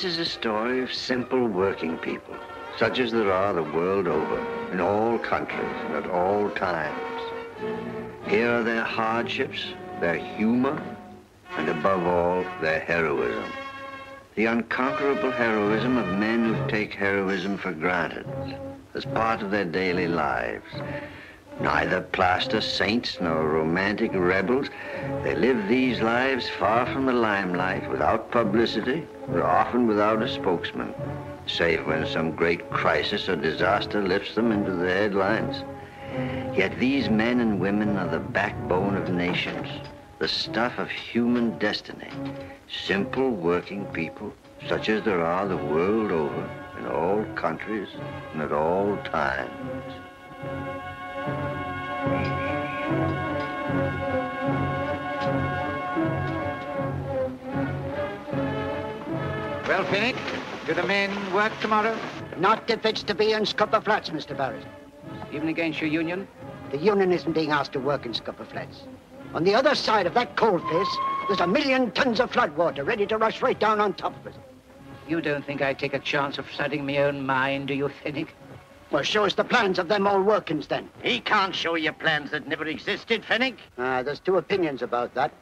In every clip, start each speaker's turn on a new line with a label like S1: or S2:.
S1: This is a story of simple working people, such as there are the world over, in all countries and at all times. Here are their hardships, their humor, and above all, their heroism. The unconquerable heroism of men who take heroism for granted as part of their daily lives. Neither plaster saints nor romantic rebels. They live these lives far from the limelight, without publicity, often without a spokesman, save when some great crisis or disaster lifts them into the headlines. Yet these men and women are the backbone of nations, the stuff of human destiny, simple working people, such as there are the world over, in all countries and at all times.
S2: Well, Fenwick, do the men work tomorrow?
S3: Not if it's to be in Scupper Flats, Mr. Barras.
S2: Even against your union?
S3: The union isn't being asked to work in Scupper Flats. On the other side of that coal face, there's a million tons of flood water ready to rush right down on top of it.
S2: You don't think I'd take a chance of flooding my own mine, do you, Fenwick?
S3: Well, show us the plans of them old workings, then.
S4: He can't show you plans that never existed, Fenwick.
S3: Ah, there's two opinions about that.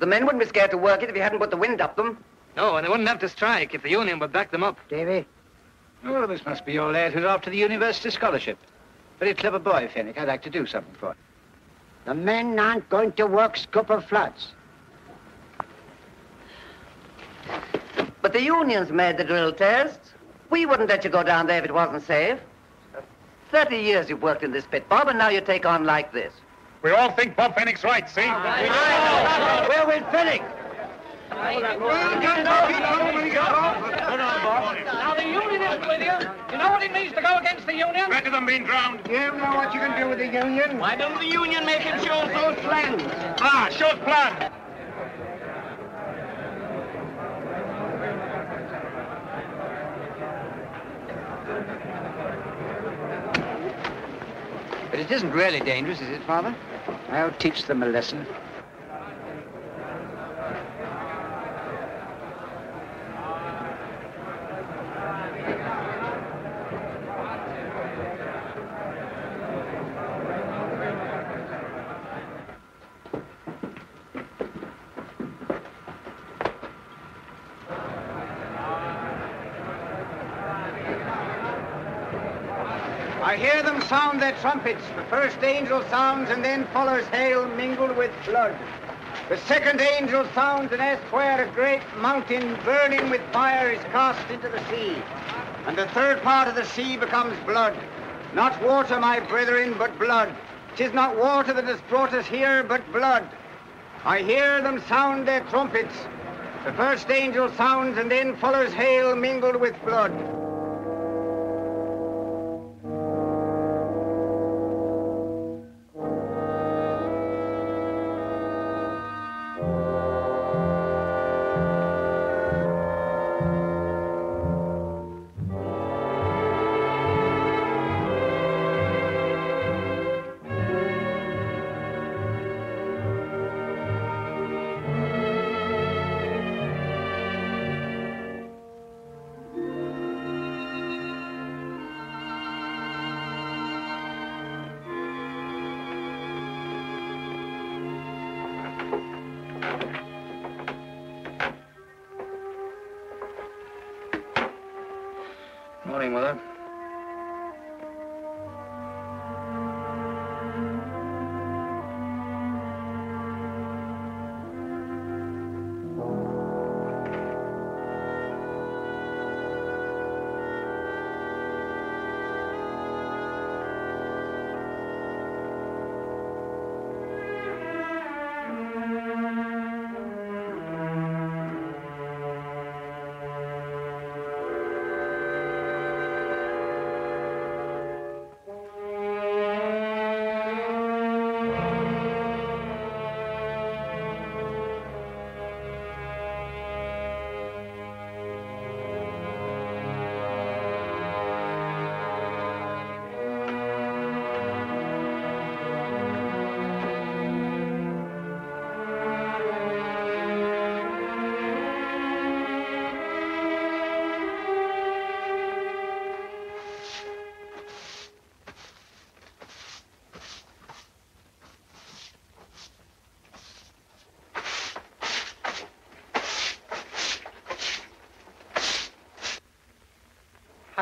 S5: The men wouldn't be scared to work it if you hadn't put the wind up them.
S6: No, and they wouldn't have to strike if the union would back them up.
S3: Davy?
S2: Oh, this must be your lad who's off to the university scholarship. Very clever boy, Fenwick. I'd like to do something for him.
S3: The men aren't going to work Scupper Flats.
S5: But the unions made the drill tests. We wouldn't let you go down there if it wasn't safe. Thirty years you've worked in this pit, Bob, and now you take on like this.
S7: We all think Bob Fenwick's right, see?
S5: Where will Fenwick?
S6: Now, the union isn't with you. You know what it means to go against the union?
S7: Better than being drowned.
S8: You know what you can do with the union?
S4: Why don't the union make him show us plans?
S7: Ah, show us plan.
S2: But it isn't really dangerous, is it, Father? I'll teach them a lesson.
S8: I hear them sound their trumpets. The first angel sounds and then follows hail mingled with blood. The second angel sounds and asks where a great mountain burning with fire is cast into the sea. And the third part of the sea becomes blood. Not water, my brethren, but blood. Tis not water that has brought us here, but blood. I hear them sound their trumpets. The first angel sounds and then follows hail mingled with blood.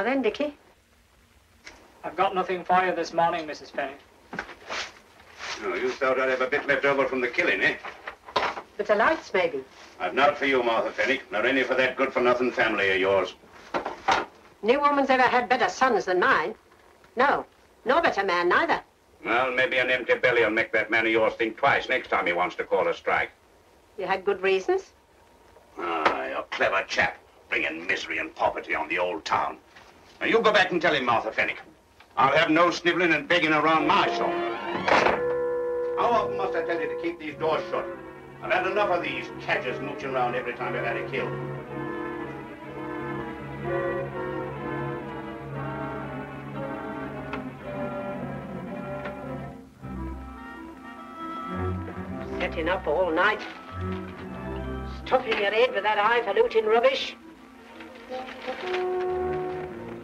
S9: How then, Dickie?
S6: I've got nothing for you this morning, Mrs. Fenwick.
S10: Oh, you thought I'd have a bit left over from the killing, eh?
S9: But the lights, maybe.
S10: I've not for you, Martha Fenwick, nor any for that good-for-nothing family of yours.
S9: No woman's ever had better sons than mine. No, no better man neither.
S10: Well, maybe an empty belly will make that man of yours think twice next time he wants to call a strike.
S9: You had good reasons.
S10: Ah, you're a clever chap, bringing misery and poverty on the old town. Now, you go back and tell him, Martha Fenwick. I'll have no sniveling and begging around my shop. How often must I tell you to keep these doors shut? I've had enough of these cadgers mooching around every time I've had a kill.
S9: Setting up all night. Stuffing your head with that highfalutin rubbish.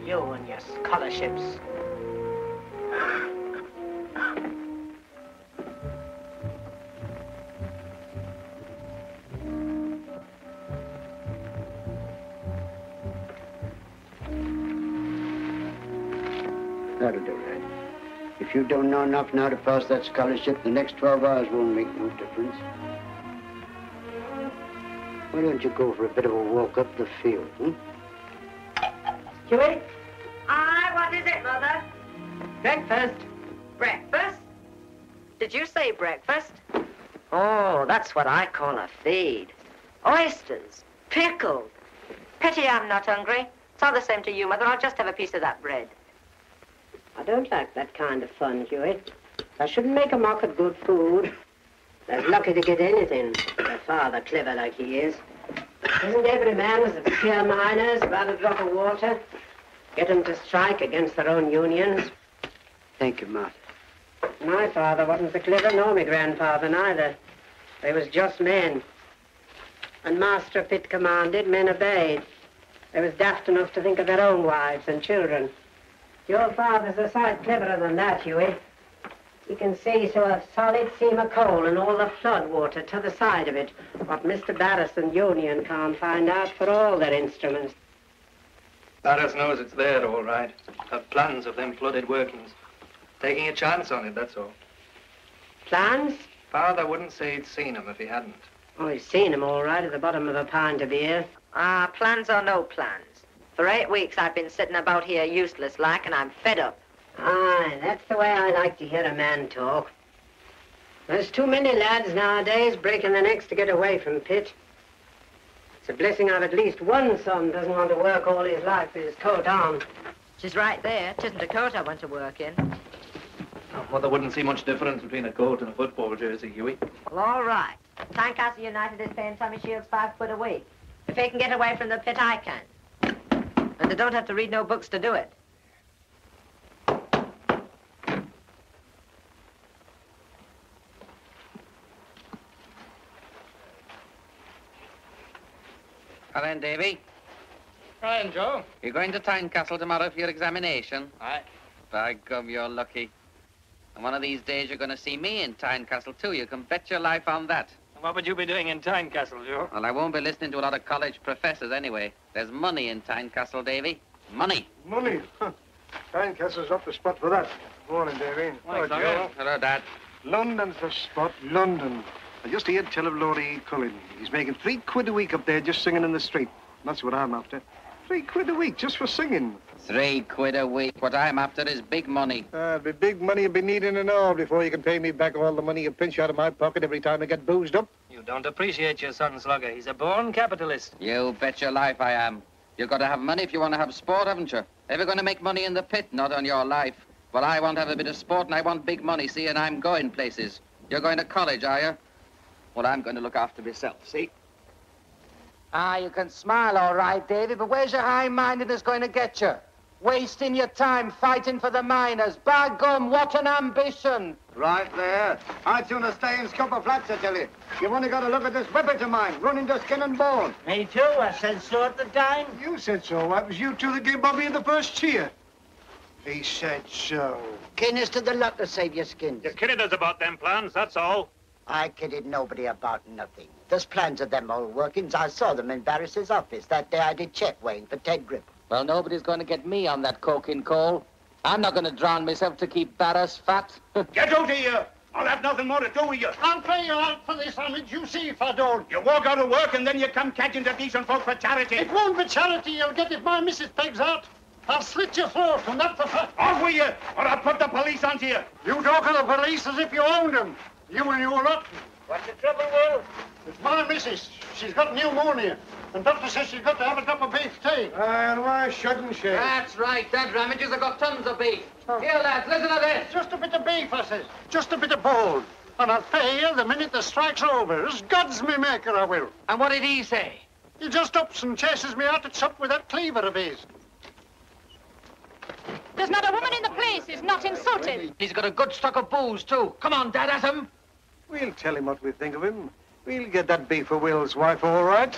S9: You and your scholarships.
S3: That'll do, lad. If you don't know enough now to pass that scholarship, the next 12 hours won't make no difference. Why don't you go for a bit of a walk up the field, hmm?
S9: Huey,
S5: what is it, Mother?
S9: breakfast.
S5: Breakfast? Did you say breakfast? Oh, that's what I call a feed. Oysters, pickled. Pity I'm not hungry. It's all the same to you, Mother. I'll just have a piece of that bread.
S9: I don't like that kind of fun, Huey. I shouldn't make a mock of good food. They're lucky to get anything. Their father clever like he is. Isn't every man as the pure miners about a drop of water? Get them to strike against their own unions.
S3: Thank you, Martha.
S9: My father wasn't so clever, nor my grandfather neither. They was just men. And Master Pitt commanded, men obeyed. They was daft enough to think of their own wives and children. Your father's a sight cleverer than that, Huey. He can see to a solid seam of coal and all the flood water to the side of it, what Mr. Barras and Union can't find out for all their instruments.
S11: Barras knows it's there, all right. Have plans of them flooded workings. Taking a chance on it, that's all.
S9: Plans?
S11: Father wouldn't say he'd seen 'em if he hadn't.
S9: Oh, he's seen 'em all right at the bottom of a pint of beer.
S5: Ah, plans or no plans. For eight weeks I've been sitting about here useless like, and I'm fed up.
S9: Aye, that's the way I like to hear a man talk. There's too many lads nowadays breaking their necks to get away from pit. It's a blessing I've at least one son doesn't want to work all his life with his coat on.
S5: She's right there. It isn't a coat I want to work in.
S11: Mother wouldn't see much difference between a coat and a football jersey, Huey.
S5: Well, all right. Tynecastle United is paying Tommy Shields five quid a week. If he can get away from the pit, I can. And they don't have to read no books to do it.
S12: Now then, Davy,
S6: Ryan, Joe.
S12: you're going to Tynecastle tomorrow for your examination.
S6: Aye.
S12: By gum, you're lucky. And one of these days you're going to see me in Tynecastle, too. You can bet your life on that.
S6: And what would you be doing in Tynecastle, Joe?
S12: Well, I won't be listening to a lot of college professors anyway. There's money in Tynecastle, Davy. Money.
S13: Money? Huh. Tynecastle's up the spot for that. Morning, Davy.
S12: Morning, Joe. Hello, Dad.
S13: London's the spot, London. I just heard tell of Laurie E. Cullen. He's making three quid a week up there just singing in the street. That's what I'm after. Three quid a week just for singing.
S12: Three quid a week. What I'm after is big money.
S13: Uh, it'll be big money you'll be needing and all before you can pay me back all the money you pinch out of my pocket every time I get boozed up.
S6: You don't appreciate your son, Slogger. He's a born capitalist.
S12: You bet your life I am. You've got to have money if you want to have sport, haven't you? Ever going to make money in the pit? Not on your life. Well, I want to have a bit of sport and I want big money, see, and I'm going places. You're going to college, are you? Well, I'm going to look after myself, see?
S2: Ah, you can smile all right, Davy, but where's your high-mindedness going to get you? Wasting your time fighting for the miners. By gum, what an ambition!
S14: Right there. I'd sooner stay in Scupper Flats, I tell you. You've only got to look at this whippet of mine, running to skin and bone.
S3: Me too. I said so at the time.
S13: You said so. Why, it was you two that gave Bobby in the first cheer. He said so.
S3: Guinness to the luck to save your skins.
S15: You kidded us about them plans, that's all.
S3: I kidded nobody about nothing. There's plans of them old workings. I saw them in Barras's office that day I did check weighing for Ted Gribble.
S12: Well, nobody's going to get me on that coking coal. I'm not going to drown myself to keep Barras fat.
S10: Get out of here! I'll have nothing more to do with you.
S16: I'll pay you out for this homage, you see if I don't.
S10: You walk out of work and then you come catching the decent folk for charity.
S16: It won't be charity you'll get if my missus pegs out. I'll slit your throat, and that's a fact.
S10: Off with you, or I'll put the police onto you.
S16: You talk of the police as if you owned them. You and your lot.
S8: What's the trouble, Will?
S16: It's my missus. She's got pneumonia. And doctor says she's got to have a cup of beef tea.
S13: Uh, and why shouldn't she?
S12: That's right. That Ramages have got tons of beef. Oh. Here, lads, listen to this.
S16: Just a bit of beef, I says. Just a bit of bone. And I'll pay you the minute the strike's over. As God's me maker, I will.
S12: And what did he say?
S16: He just ups and chases me out to chop with that cleaver of his.
S17: There's not a woman in the place who's not insulted.
S12: He's got a good stock of booze, too. Come on, Dad, at him.
S13: We'll tell him what we think of him. We'll get that beef for Will's wife, all right.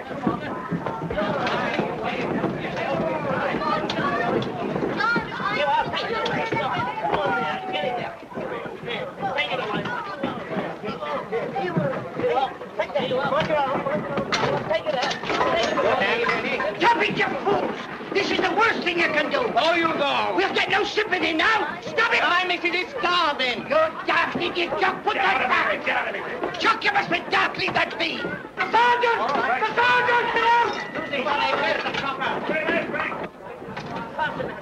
S3: Stop it, you fools! This is the worst thing you can do.
S8: Oh, you go.
S3: We'll get no sympathy now. Stop it!
S8: I'm Mrs. It's starving.
S3: You daft idiot! Chuck, put that back! Chuck, you must be daft. Leave that me. The sergeant! The sergeant! Get out!
S10: Oh,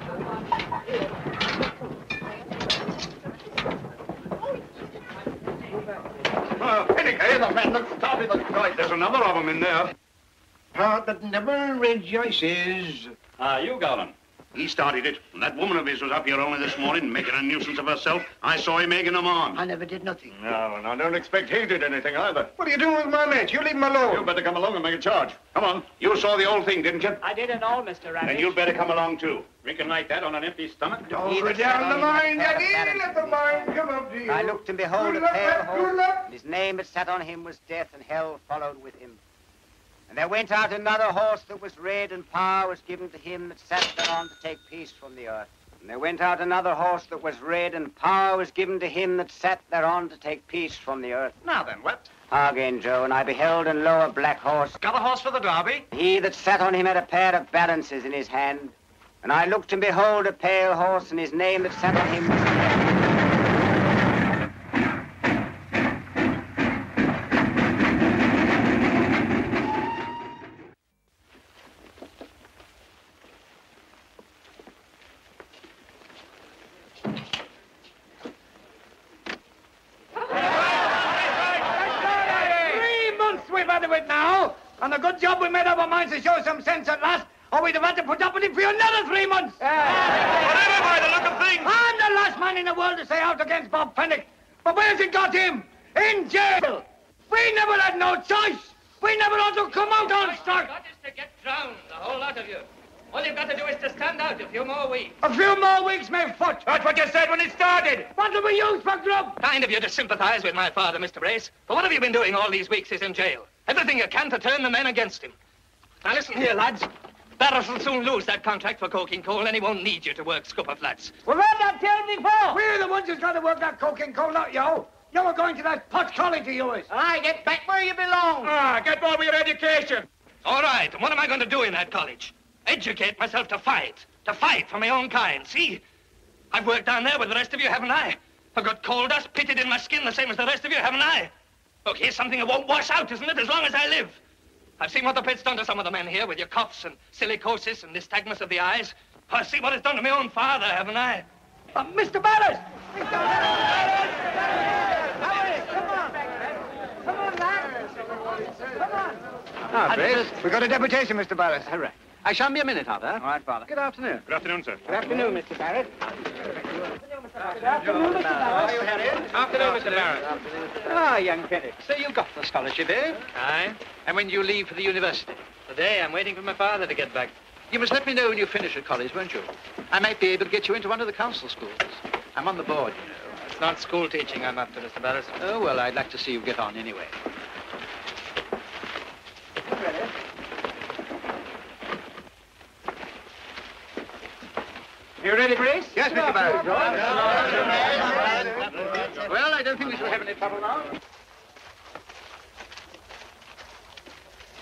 S10: Hey, the man started the strike. There's another of them in there.
S13: Heart that never rejoices.
S10: Ah, you got him. He started it. And that woman of his was up here only this morning making a nuisance of herself. I saw him egging him on.
S3: I never did nothing.
S10: No, and I don't expect he did anything either.
S13: What are you doing with my mate? You leave him alone.
S10: You better come along and make a charge. Come on. You saw the old thing, didn't you?
S6: I didn't all, Mr. Rabbit.
S10: Then you'd better come along, too. Drinking like that on an empty stomach?
S13: Over down the mine, Daddy. Let the mine come up to you.
S8: I looked and behold
S13: Good
S8: a pale
S13: lad, good
S8: horse,
S13: luck.
S8: and his name that sat on him was Death, and hell followed with him. And there went out another horse that was red, and power was given to him that sat thereon to take peace from the earth. And there went out another horse that was red, and power was given to him that sat thereon to take peace from the earth.
S6: Now then, what?
S8: Again, Joe, and I beheld and lo a black horse.
S6: Got a horse for the derby?
S8: He that sat on him had a pair of balances in his hand. And I looked and behold a pale horse, and his name that sat on him was
S6: Three months we've had of it now, and a good job we made up our minds to show some sense at last, or we'd have had to put up with it for another three months.
S10: Whatever by the look of things.
S6: I'm the last man in the world to say out against Bob Fenwick. But where's it got him? In jail. We never had no choice. We never ought to come out on strike.
S11: got is to get drowned, the whole lot of you. All you've got to do is to stand out a few more weeks.
S6: A few more weeks, my foot.
S11: That's what you said when it started.
S6: What do we use for grub?
S11: Kind of you to sympathize with my father, Mr. Brace. But what have you been doing all these weeks he's in jail? Everything you can to turn the men against him. Now listen here, lads. Barras will soon lose that contract for coking coal, and he won't need you to work scupper flats.
S6: Well, what that tell me for? We're the ones who's got to work that coking coal, not you. You were going to that pot college of yours.
S8: I get back where you belong.
S11: Ah, get on with your education. All right, and what am I going to do in that college? Educate myself to fight. To fight for my own kind, see? I've worked down there with the rest of you, haven't I? I've got coal dust pitted in my skin the same as the rest of you, haven't I?
S18: Look, here's something that won't wash out, isn't it, as long as I live? I've seen what the pit's done to some of the men here with your coughs and silicosis and nystagmus of the eyes. I've seen what it's done to my own father, haven't I?
S19: Uh, Mr. on
S14: Ah, Brace, we've got a deputation, Mr. Barras.
S20: All right. I shan't be a minute, Father.
S14: All right, Father.
S20: Good afternoon.
S10: Good afternoon, sir.
S20: Good afternoon, Mr. Barras.
S14: Good afternoon,
S20: Mr. Barras. How are you, Harriet? Afternoon, Mr. Barras. Ah, young Fenwick. So you got the scholarship, eh?
S11: Aye.
S20: And when do you leave for the university?
S11: Today, I'm waiting for my father to get back.
S20: You must let me know when you finish at college, won't you? I might be able to get you into one of the council schools. I'm on the board, you know.
S11: It's not school teaching I'm after, Mr. Barras.
S20: Oh, well, I'd like to see you get on anyway.
S14: You ready, Brace? Yes, Mr. Barras.
S20: Well, I don't think we shall have any trouble now.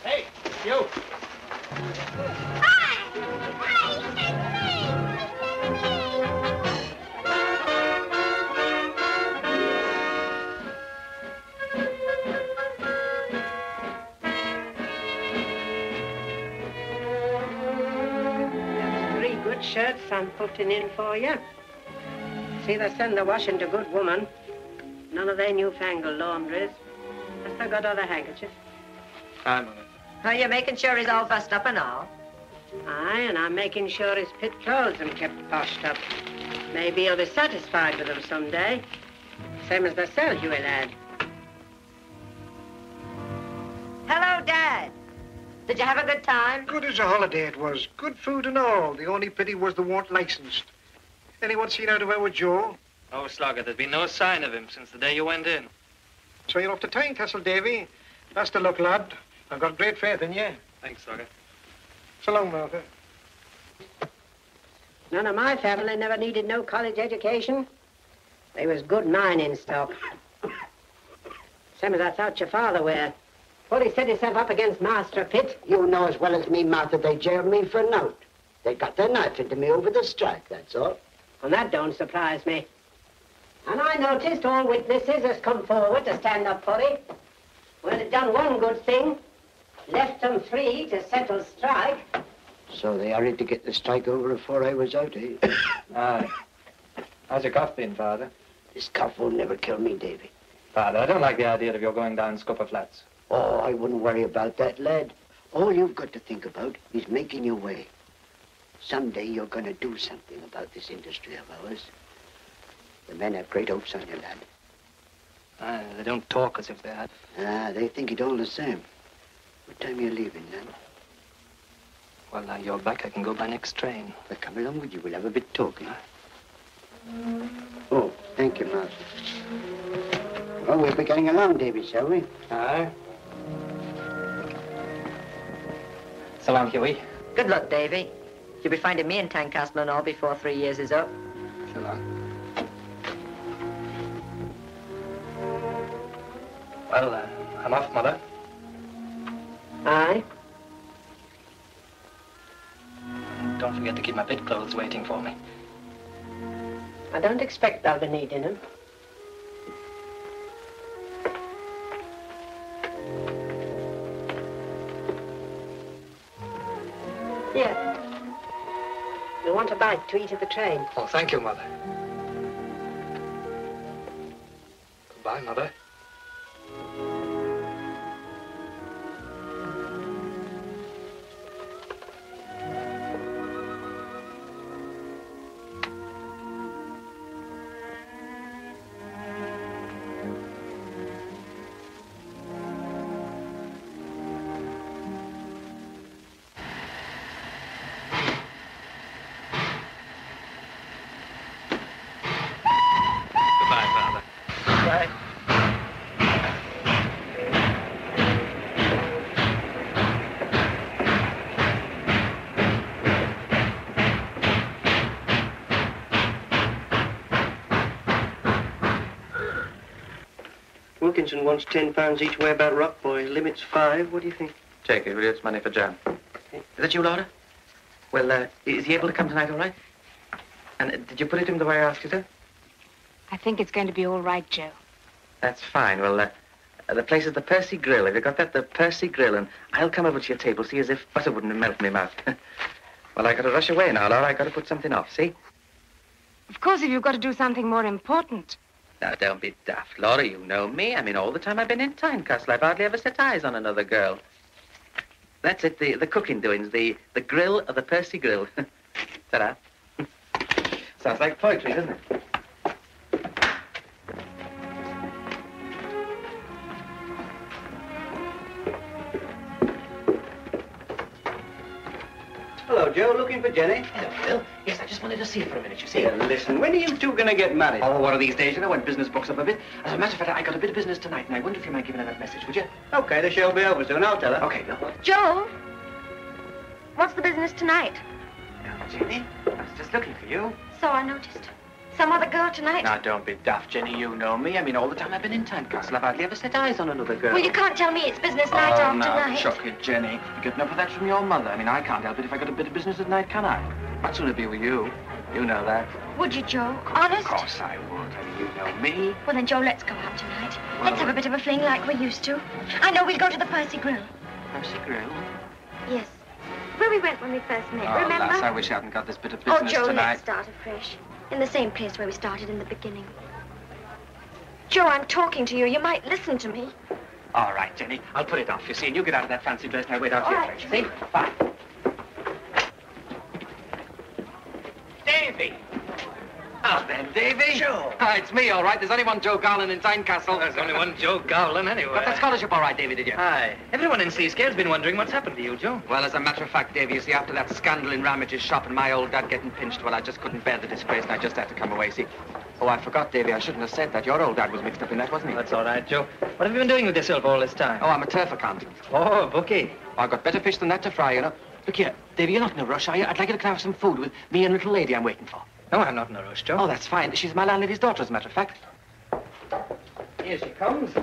S18: Hey, you.
S9: Shirts I'm putting in for you. See, they send the washing to good woman. None of their newfangled laundries. Just I got other handkerchiefs.
S11: Aye, Mother.
S5: Are you making sure he's all fussed up and all?
S9: Aye, and I'm making sure his pit clothes are kept poshed up. Maybe he'll be satisfied with them someday. Same as myself, Huey lad.
S5: Hello, Dad. Did you have a good time?
S13: Good as a holiday it was. Good food and all. The only pity was they weren't licensed. Anyone seen out of her with Joe?
S11: Oh, Slogger, there's been no sign of him since the day you went in.
S13: So you're off to Tynecastle, Davy. Best of luck, lad. I've got great faith in you.
S11: Thanks, Slogger.
S13: So long, Martha.
S9: None of my family never needed no college education. They was good mining stock. Same as I thought your father were. Well, he set himself up against Master Pitt.
S3: You know as well as me, Martha, they jailed me for a note. They got their knife into me over the strike, that's all.
S9: And that don't surprise me. And I noticed all witnesses has come forward to stand up for it. Well, it done one good thing. Left them free to settle strike.
S3: So they hurried to get the strike over before I was out, eh?
S11: Aye. How's your cough been, Father?
S3: This cough will never kill me, Davy.
S11: Father, I don't like the idea of your going down Scupper Flats.
S3: Oh, I wouldn't worry about that, lad. All you've got to think about is making your way. Someday you're going to do something about this industry of ours. The men have great hopes on you, lad.
S11: Aye, they don't talk as if they had.
S3: Ah, they think it all the same. What time are you leaving, lad?
S11: Well, now you're back. I can go by next train.
S3: Well, come along with you. We'll have a bit talking. Oh, thank you, Master. Well, we'll be getting along, Davy, shall we?
S11: Aye. So long, Huey.
S5: Good luck, Davy. You'll be finding me in Tynecastle and all before three years is up.
S11: So long. Well, uh, I'm off, Mother.
S9: Aye.
S11: Don't forget to keep my pit clothes waiting for me.
S9: I don't expect I'll be needing them. Here. You'll want a bite to eat at the train.
S11: Oh, thank you, Mother. Goodbye, Mother.
S21: Wilkinson wants ten pounds each way about Rock Boy. Limit's five. What do you think?
S11: Take it, will you? It's money for jam.
S21: Is that you, Laura? Well, uh, is he able to come tonight, all right? And uh, did you put it to him the way I asked you to?
S22: I think it's going to be all right, Joe.
S21: That's fine. Well, uh,
S23: Uh, the place is the Percy Grill. Have you got that? The Percy Grill. And I'll come over to your table, see, as if butter wouldn't melt my mouth. well, I got to rush away now, Laura. I got to put something off, see?
S24: Of course, if you've got to do something more important.
S23: Now, don't be daft, Laura. You know me. I mean, all the time I've been in Tynecastle, I've hardly ever set eyes on another girl. That's it, the, the cooking doings, the, the grill of the Percy Grill. Ta-da. Sounds like poetry, doesn't it?
S8: Hello, Joe. Looking for Jenny?
S23: Hello, Phil. Yes, I just wanted to see her for a minute, you see.
S8: Here, listen, when are you two going to get married?
S23: Oh, one of these days, you know, when business books up a bit. As a matter of fact, I got a bit of business tonight, and I wonder if you might give her that message, would you?
S8: Okay, the show'll be over soon. I'll tell her.
S23: Okay, Bill.
S24: Joe, what's the business tonight?
S23: Jenny, I was just looking for you.
S24: So I noticed. Some other girl tonight?
S23: Now, don't be daft, Jenny. You know me. I mean, all the time I've been in Tynecastle, I've hardly ever set eyes on another girl.
S24: Well, you can't tell me it's business oh, night
S23: oh,
S24: after
S23: now,
S24: night.
S23: chuck it, Jenny. You get enough of that from your mother. I mean, I can't help it if I got a bit of business at night, can I? I'd sooner be with you. You know that.
S24: Would you, Joe? Honest?
S23: Of course I would. I mean, you know me.
S24: Well, then, Joe, let's go out tonight.
S23: Well,
S24: let's have a bit of a fling like we used to. I know we'll go to the Percy Grill.
S23: Percy Grill?
S24: Yes. Where we went when we first met,
S23: Oh,
S24: remember?
S23: lass, I wish I hadn't got this bit of
S24: oh,
S23: business tonight.
S24: oh, Joe,
S23: tonight.
S24: let's start afresh. In the same place where we started in the beginning. Joe, I'm talking to you. You might listen to me.
S23: All right, Jenny. I'll put it off, you see, and you get out of that fancy dress and I'll wait out
S24: All
S23: here.
S24: right,
S23: for you, See? Bye. Davy! Then, Davy.
S6: Joe.
S23: Ah, it's me, all right. There's only one Joe Gowlan in Tynecastle.
S6: There's only one Joe Gowlan anyway.
S23: Got that scholarship all right, Davy, did you?
S6: Aye. Everyone in Sleescale's been wondering what's happened to you, Joe.
S23: Well, as a matter of fact, Davy, you see, after that scandal in Ramage's shop and my old dad getting pinched, well, I just couldn't bear the disgrace and I just had to come away, see. Oh, I forgot, Davy, I shouldn't have said that. Your old dad was mixed up in that, wasn't he?
S6: That's all right, Joe. What have you been doing with yourself all this time?
S23: Oh, I'm a turf accountant.
S6: Oh, bookie.
S23: I've got better fish than that to fry, you know. Look here, Davy, you're not in a rush, are you? I'd like you to have some food with me and a little lady I'm waiting for.
S6: No, I'm not in a rush, Joe.
S23: Oh, that's fine. She's my landlady's daughter, as a matter of fact. Here she comes.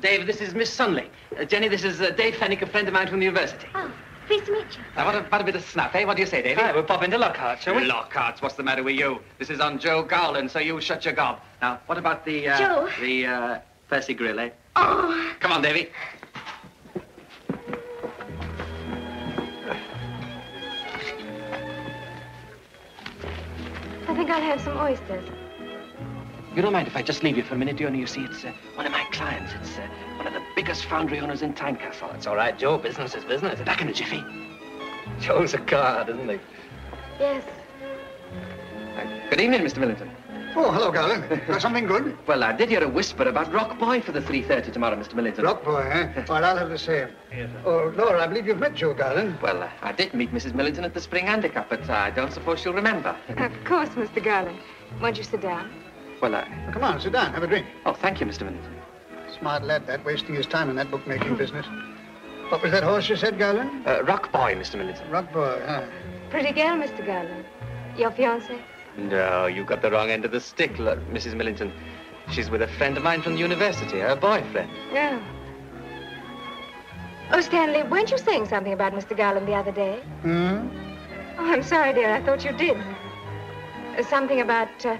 S23: Dave, this is Miss Sunley. Uh, Jenny, this is uh, Dave Fenwick, a friend of mine from the university.
S24: Oh, pleased to meet you.
S23: Now, what about a bit of snuff, eh? What do you say, Davy?
S6: Aye, we'll pop into Lockhart, shall we?
S23: Lockhart's, what's the matter with you? This is on Joe Gowlan, so you shut your gob. Now, what about the, uh...
S24: Joe.
S23: The, uh, Percy Grill, eh?
S24: Oh,
S23: Come on, Davy.
S24: Think I'll have some oysters.
S23: You don't mind if I just leave you for a minute, do you? You see, it's uh, one of my clients. It's uh, one of the biggest foundry owners in Tynecastle.
S6: It's all right, Joe. Business is business.
S23: Back in a jiffy.
S6: Joe's a card, isn't he?
S24: Yes.
S23: Good evening, Mr. Millington.
S14: Oh, hello, Gowlan. Got something good?
S23: Well, I did hear a whisper about Rock Boy for the 3.30 tomorrow, Mr. Millington.
S14: Rock boy, eh? Well, I'll have the same. Oh, Laura, I believe you've met Joe Gowlan.
S23: Well, uh, I did meet Mrs. Millington at the Spring Handicap, but I don't suppose she'll remember.
S24: Of course, Mr. Gowlan. Won't you sit down?
S23: well, uh...
S14: Come on, sit down, have a drink.
S23: Oh, thank you, Mr. Millington.
S14: Smart lad, that, wasting his time in that bookmaking business. What was that horse you said, Gowlan?
S23: Uh, Rock Boy, Mr. Millington.
S14: Rock boy, huh?
S24: Pretty girl, Mr. Gowlan. Your fiancée?
S23: No, you've got the wrong end of the stick, lo- Mrs. Millington. She's with a friend of mine from the university, her boyfriend.
S24: No. Oh, Stanley, weren't you saying something about Mr. Gowlan the other day?
S14: Hmm?
S24: Oh, I'm sorry, dear. I thought you did. Uh, something about uh,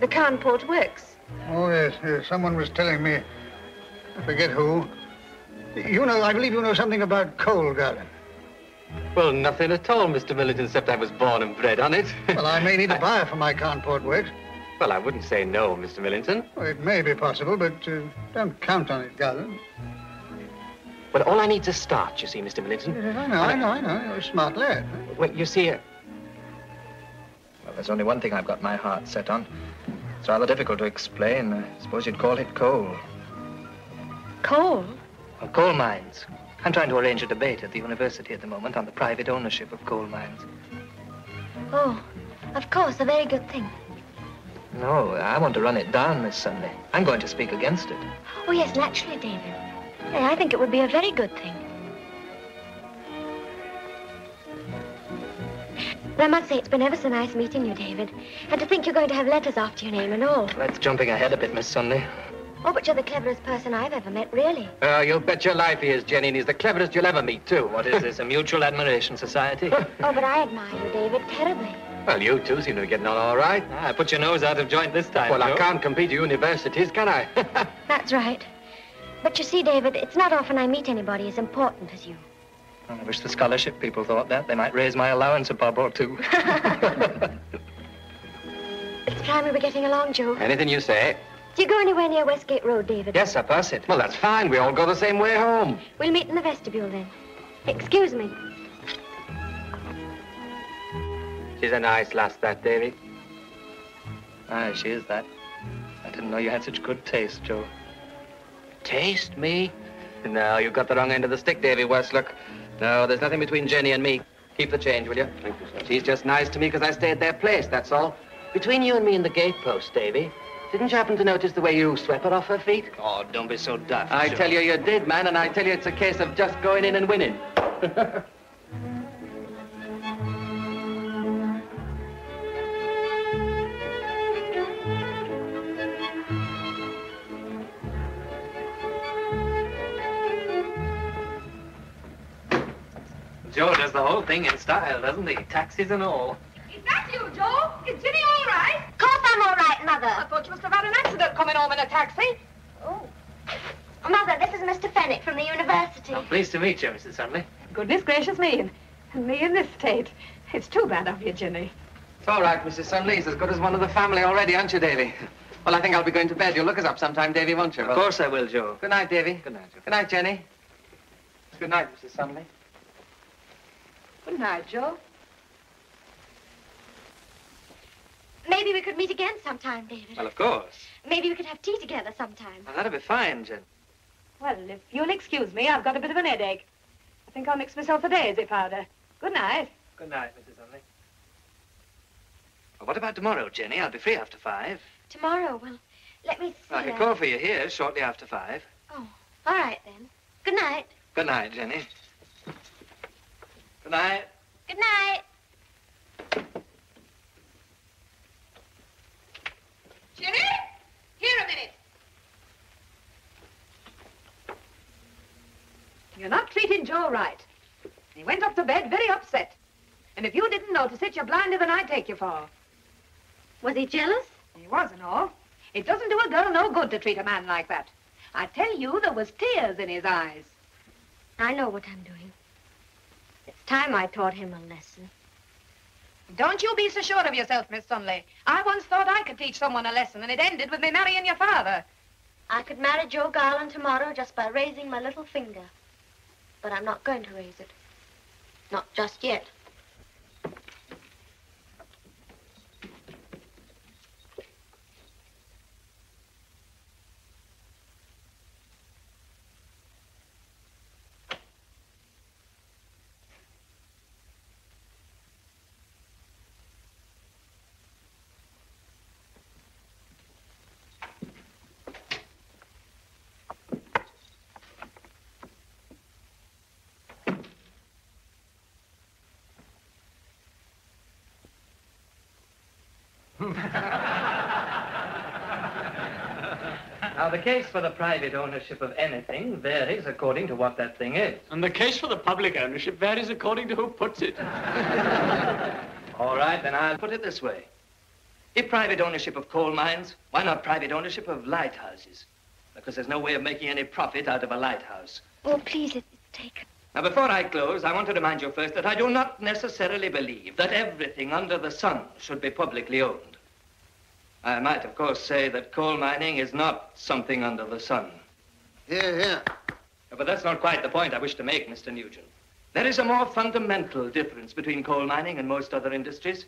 S24: the Cawnport Works.
S14: Oh, yes, yes. Someone was telling me. I forget who. You know, I believe you know something about coal, Gowlan.
S23: Well, nothing at all, Mr. Millington, except I was born and bred on it.
S14: Well, I may need a buyer for my Cawnport works.
S23: well, I wouldn't say no, Mr. Millington.
S14: Well, it may be possible, but uh, don't count on it, Gowlan.
S23: Well, all I need's a start, you see, Mr. Millington.
S14: Yes, I know, I know, I know. You're a smart lad.
S23: Well, you see, uh,
S2: Well, there's only one thing I've got my heart set on. It's rather difficult to explain. I suppose you'd call it coal.
S24: Coal?
S2: Well, coal mines. I'm trying to arrange a debate at the university at the moment on the private ownership of coal mines.
S24: Oh, of course, a very good thing.
S2: No, I want to run it down this Sunley. I'm going to speak against it.
S24: Oh, yes, naturally, David. I think it would be a very good thing. But I must say, it's been ever so nice meeting you, David. And to think you're going to have letters after your name and all.
S2: That's jumping ahead a bit, Miss Sunday.
S24: Oh, but you're the cleverest person I've ever met, really.
S23: uh, you'll bet your life he is, Jenny, and he's the cleverest you'll ever meet, too.
S2: What is this, a mutual admiration society?
S24: Oh, but I admire you, David, terribly.
S23: Well, you two seem to be getting on all right.
S2: Ah, put your nose out of joint this time,
S23: Well, I can't compete with universities, can I?
S24: That's right. But you see, David, it's not often I meet anybody as important as you.
S11: I wish the scholarship people thought that. They might raise my allowance a bob or two.
S24: It's time we were getting along, Joe.
S21: Anything you say.
S24: Do you go anywhere near Westgate Road, David?
S21: Yes, I pass it. Well, that's fine. We all go the same way home.
S24: We'll meet in the vestibule then. Excuse me.
S21: She's a nice lass, that, Davy.
S11: Aye, ah, she is that. I didn't know you had such good taste, Joe.
S21: Taste, me? No, you've got the wrong end of the stick, Davy Westlock. No, there's nothing between Jenny and me. Keep the change, will you? Thank you, sir. She's just nice to me because I stay at their place, that's all. Between you and me and the gatepost, Davy, didn't you happen to notice the way you swept her off her feet?
S11: Oh, don't be so daft.
S21: I
S11: Joe.
S21: tell you, you did, man, and I tell you it's a case of just going in and winning.
S11: Joe does the whole thing in style, doesn't he? Taxis and all.
S17: Is that you, Joe? Is Ginny all right?
S24: Of course I'm all right, Mother.
S17: I thought you must have had an accident coming home in a taxi.
S24: Oh. Mother, this is Mr. Fenwick from the university.
S11: I'm Pleased to meet you, Mrs. Sunley.
S17: Goodness gracious me, and- and me in this state. It's too bad of you, Ginny.
S21: It's all right, Mrs. Sunley. He's as good as one of the family already, aren't you, Davy? Well, I think I'll be going to bed. You'll look us up sometime, Davy, won't you?
S11: Of course I will, Joe.
S21: Good night, Davy.
S11: Good night, Joe.
S21: Good night, Jenny. Good night, Mrs. Sunley.
S17: Good night, Joe.
S24: Maybe we could meet again sometime, David.
S11: Well, of course.
S24: Maybe we could have tea together sometime.
S11: Well, that'd be fine, Jen.
S17: Well, if you'll excuse me, I've got a bit of an headache. I think I'll mix myself a daisy powder. Good night.
S11: Good night, Mrs. Sunley. Well, what about tomorrow, Jenny? I'll be free after five.
S24: Tomorrow, well, let me see.
S11: I can
S24: uh,
S11: call for you here shortly after five.
S24: Oh, all right then. Good night.
S11: Good night, Jenny. Good night.
S24: Good night.
S17: Ginny? Here a minute. You're not treating Joe right. He went up to bed very upset. And if you didn't notice it, you're blinder than I'd take you for.
S24: Was he jealous?
S17: He was and all. It doesn't do a girl no good to treat a man like that. I tell you, there was tears in his eyes.
S24: I know what I'm doing. It's time I taught him a lesson.
S17: Don't you be so sure of yourself, Miss Sunley. I once thought I could teach someone a lesson, and it ended with me marrying your father.
S24: I could marry Joe Gowlan tomorrow just by raising my little finger. But I'm not going to raise it. Not just yet.
S11: Now, the case for the private ownership of anything varies according to what that thing is.
S25: And the case for the public ownership varies according to who puts it.
S11: All right, then I'll put it this way. If private ownership of coal mines, why not private ownership of lighthouses? Because there's no way of making any profit out of a lighthouse.
S24: Oh, please, let it take.
S11: Now, before I close, I want to remind you first that I do not necessarily believe that everything under the sun should be publicly owned. I might, of course, say that coal mining is not something under the sun.
S13: Here, here.
S11: But that's not quite the point I wish to make, Mr. Nugent. There is a more fundamental difference between coal mining and most other industries.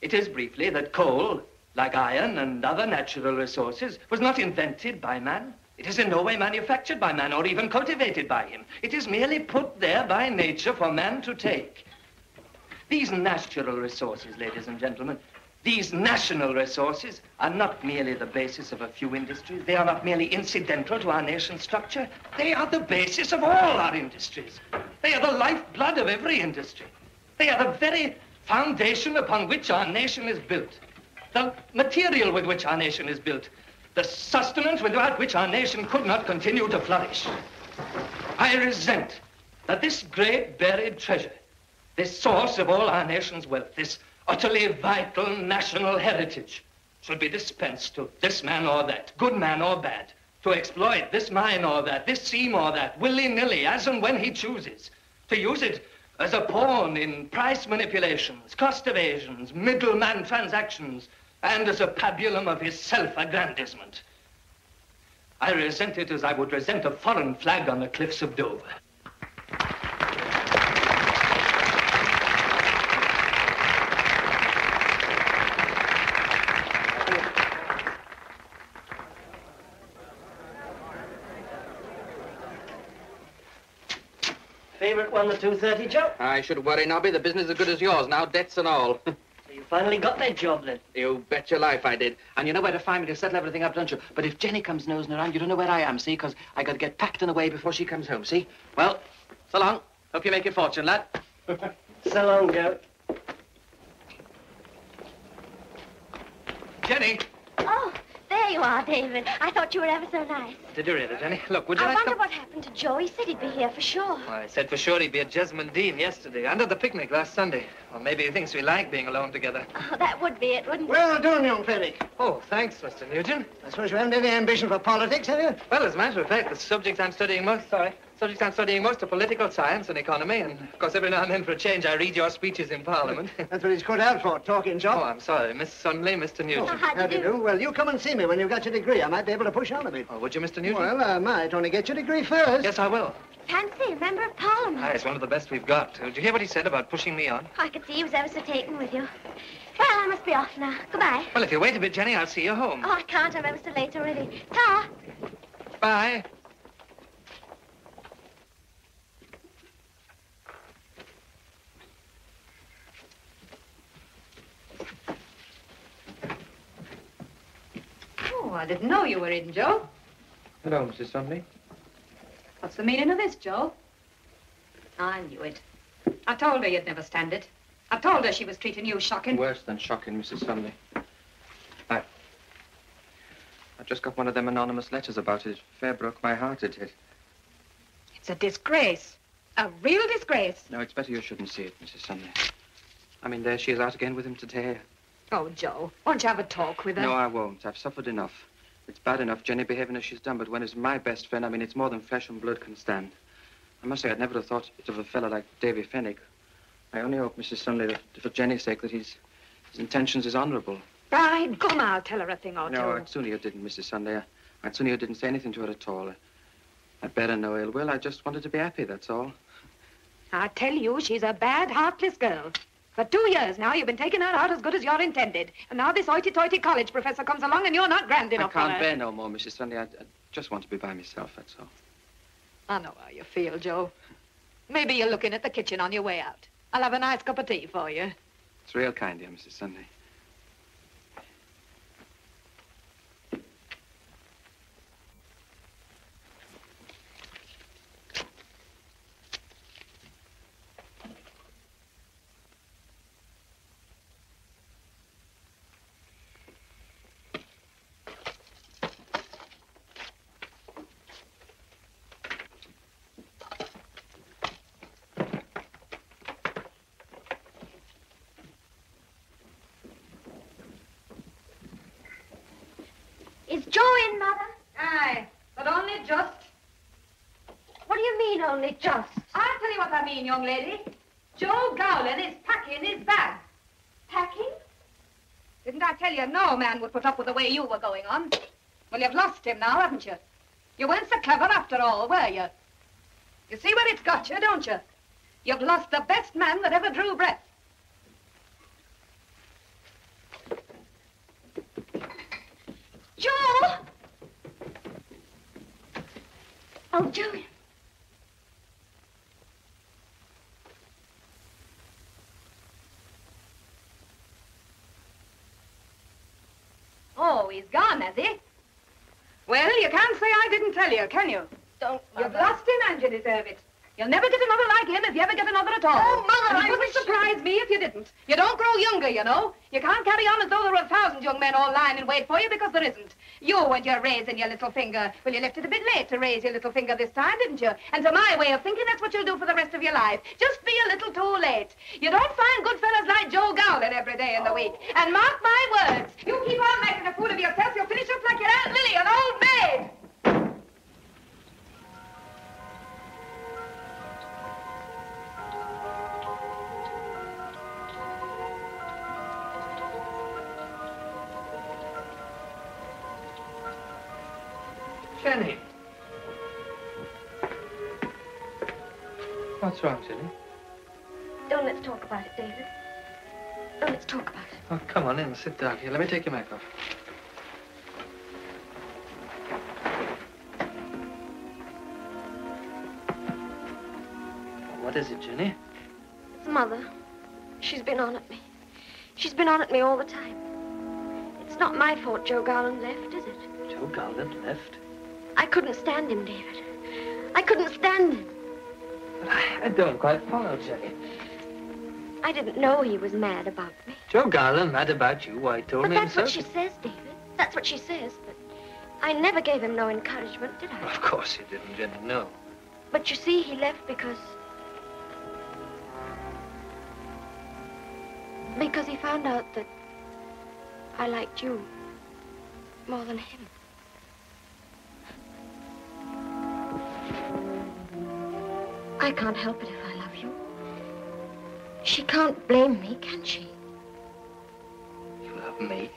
S11: It is briefly that coal, like iron and other natural resources, was not invented by man. It is in no way manufactured by man or even cultivated by him. It is merely put there by nature for man to take. These natural resources, ladies and gentlemen, these national resources are not merely the basis of a few industries. They are not merely incidental to our nation's structure. They are the basis of all our industries. They are the lifeblood of every industry. They are the very foundation upon which our nation is built. The material with which our nation is built. The sustenance without which our nation could not continue to flourish. I resent that this great buried treasure, this source of all our nation's wealth, this utterly vital national heritage, should be dispensed to this man or that, good man or bad, to exploit this mine or that, this seam or that, willy-nilly, as and when he chooses. To use it as a pawn in price manipulations, cost evasions, middleman transactions, and as a pabulum of his self-aggrandizement. I resent it as I would resent a foreign flag on the cliffs of Dover.
S26: Favorite one, the 230, Joe?
S21: I should worry, Nobby. The business is as good as yours now, debts and all.
S26: so You finally got that job, then?
S21: you bet your life I did. And you know where to find me to settle everything up, don't you? But if Jenny comes nosing around, you don't know where I am, see? Because I got to get packed and away before she comes home, see? Well, so long. Hope you make your fortune, lad.
S26: So long, Joe.
S11: Jenny!
S24: Oh, there you are, David. I thought you were ever so nice.
S11: Did you really, Jenny? Look, would you
S24: I
S11: like
S24: wonder
S11: some...
S24: what happened to Joe. He said he'd be here for sure.
S11: Well, I said for sure he'd be at Jesmond Dene yesterday, under the picnic last Sunday. Well, maybe he thinks we like being alone together.
S24: Oh, that would be it, wouldn't it?
S8: Well done, young Fenwick.
S11: Oh, thanks, Mr. Nugent.
S8: I suppose you haven't any ambition for politics, have you?
S11: Well, as a matter of fact, the subjects I'm studying most, sorry, subjects I'm studying most are political science and economy, and of course every now and then for a change I read your speeches in Parliament.
S8: That's what he's cut out for, talking shop.
S11: Oh, I'm sorry, Miss Sunley, Mr. Nugent.
S8: How do you do? Well, you come and see me when you've got your degree. I might be able to push on a bit.
S11: Oh, would you, Mr. Nugent?
S8: Well, I might only get your degree first.
S11: Yes, I will.
S24: Fancy, a member of Parliament.
S11: Ah, it's one of the best we've got. Did you hear what he said about pushing me on?
S24: I could see he was ever so taken with you. Well, I must be off now. Goodbye.
S11: Well, if you wait a bit, Jenny, I'll see you home.
S24: Oh, I can't. I'm ever so late already. Ta.
S11: Bye.
S17: Oh, I didn't know you were in, Joe.
S21: Hello, Mrs. Sunley.
S17: What's the meaning of this, Joe? I knew it. I told her you'd never stand it. I told her she was treating you shocking.
S21: Worse than shocking, Mrs. Sunley. I... I just got one of them anonymous letters about it. Fair broke my heart, it did.
S17: It's a disgrace. A real disgrace.
S21: No, it's better you shouldn't see it, Mrs. Sunley. I mean, there she is out again with him today.
S17: Oh, Joe, won't you have a talk with her?
S21: No, I won't. I've suffered enough. It's bad enough, Jenny behaving as she's done, but when it's my best friend, I mean, it's more than flesh and blood can stand. I must say, I'd never have thought it of a fellow like Davy Fenwick. I only hope, Mrs. Sunley, that for Jenny's sake, that his, his intentions is honourable.
S17: Right, come, I'll tell her a thing or
S21: No,
S17: two.
S21: I'd sooner you didn't, Mrs. Sunley. I'd sooner you didn't say anything to her at all. I'd better no ill will. I just wanted to be happy, that's all.
S17: I tell you, she's a bad, heartless girl. For two years now, you've been taking her out as good as you're intended. And now this hoity-toity college professor comes along and you're not grand enough for
S21: can't bear no more, Mrs. Sunley. I, I just want to be by myself, that's all.
S17: I know how you feel, Joe. Maybe you're looking at the kitchen on your way out. I'll have a nice cup of tea for you.
S21: It's real kind of you, Mrs. Sunley.
S24: Is Joe in, Mother?
S17: Aye, but only just.
S24: What do you mean, only just?
S17: I'll tell you what I mean, young lady. Joe Gowlan is packing his bag.
S24: Packing?
S17: Didn't I tell you no man would put up with the way you were going on? Well, you've lost him now, haven't you? You weren't so clever after all, were you? You see where it's got you, don't you? You've lost the best man that ever drew breath.
S24: Joe! Oh, Joe.
S17: He's gone, has he? Well, you can't say I didn't tell you, can you?
S24: Don't,
S17: You've lost him and you deserve it. You'll never get another like him if you ever get another at all.
S24: Oh, Mother,
S17: And
S24: I
S17: it wouldn't surprise me if you didn't. You don't grow younger, you know. You can't carry on as though there were a thousand young men all lying in wait for you because there isn't. You and your raising your little finger. Well, you left it a bit late to raise your little finger this time, didn't you? And to my way of thinking, that's what you'll do for the rest of your life. Just be a little too late. You don't find good fellas like Joe Gowlan every day in the week. And mark my words, you keep on making a fool of yourself, you'll finish up like your Aunt Lily, an old maid.
S11: Wrong?
S24: Don't let's talk about it, David. Don't let's talk about it.
S11: Oh, come on in. Sit down here. Let me take your mic off. What is it, Jenny?
S24: It's Mother. She's been on at me. She's been on at me all the time. It's not my fault Joe Gowlan left, is it?
S11: Joe Gowlan left?
S24: I couldn't stand him, David. I couldn't stand him.
S11: I don't quite follow, Jenny.
S24: I didn't know he was mad about me.
S11: Joe Gowlan mad about you. Why, he told
S24: But
S11: me
S24: that's what she says, David. That's what she says. But I never gave him no encouragement, did I?
S11: Of course you didn't, Jenny. No.
S24: But you see, he left because... Because he found out that I liked you more than him. I can't help it if I love you. She can't blame me, can she?
S11: You love me?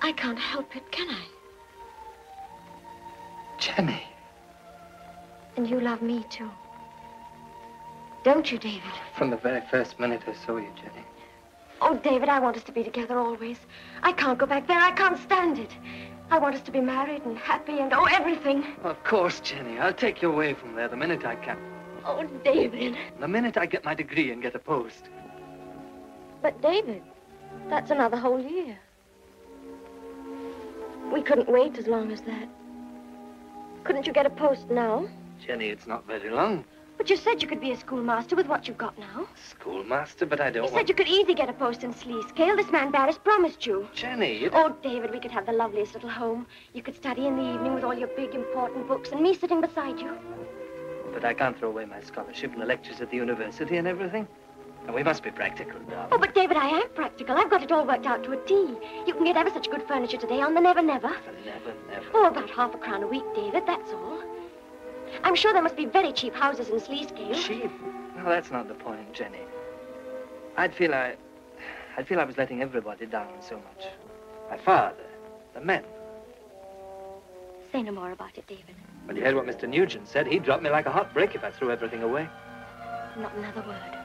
S24: I can't help it, can I?
S11: Jenny.
S24: And you love me, too. Don't you, David?
S11: From the very first minute I saw you, Jenny.
S24: Oh, David, I want us to be together always. I can't go back there. I can't stand it. I want us to be married and happy and, oh, everything.
S11: Of course, Jenny. I'll take you away from there the minute I can.
S24: Oh, David.
S11: The minute I get my degree and get a post.
S24: But, David, that's another whole year. We couldn't wait as long as that. Couldn't you get a post now?
S11: Jenny, it's not very long.
S24: But you said you could be a schoolmaster with what you've got now.
S11: Schoolmaster, but I don't
S24: You
S11: want...
S24: said you could easily get a post in Sleescale. This man Barras promised you.
S11: Jenny, you...
S24: Oh, David, we could have the loveliest little home. You could study in the evening with all your big, important books and me sitting beside you.
S11: But I can't throw away my scholarship and the lectures at the university and everything. And we must be practical, darling.
S24: Oh, but David, I am practical. I've got it all worked out to a T. You can get ever such good furniture today on the Never Never.
S11: Never, never.
S24: Oh, about half a crown a week, David, that's all. I'm sure there must be very cheap houses in Sleescale.
S11: Cheap? No, that's not the point, Jenny. I'd feel I... I'd feel I was letting everybody down so much. My father, the men.
S24: Say no more about it, David.
S11: Well, you heard what Mr. Nugent said. He'd drop me like a hot brick if I threw everything away.
S24: Not another word.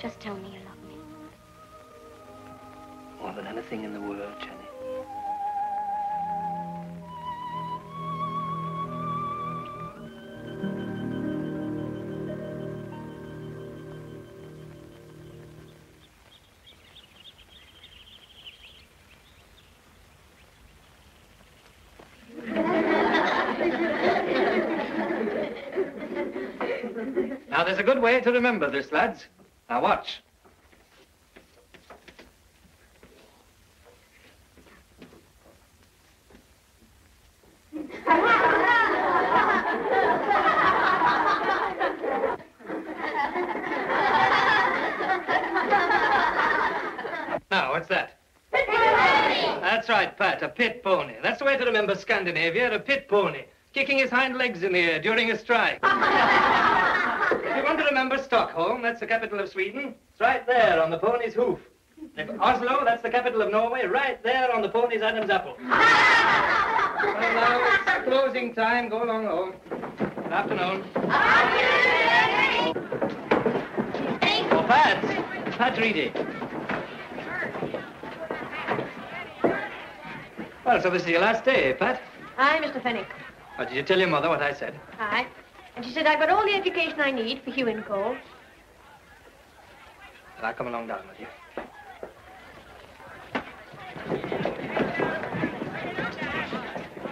S24: Just tell me you love me.
S11: More than anything in the world, Jenny. Good way to remember this, lads. Now, watch. Now, what's that? Pit pony! That's right, Pat, a pit pony. That's the way to remember Scandinavia, a pit pony, kicking his hind legs in the air during a strike. if you want to remember Stockholm, that's the capital of Sweden. It's right there on the pony's hoof. If Oslo, that's the capital of Norway, right there on the pony's Adam's apple. well, now, it's closing time. Go along home. Good afternoon. Oh, Pat. Pat Reedy. Well, so this is your last day, eh, Pat?
S24: Aye, Mr. Fenwick.
S11: Oh, did you tell your mother what I said?
S24: Aye. And she said I've got all the education I need for Hugh and Cole.
S11: Well, I'll come along down with you.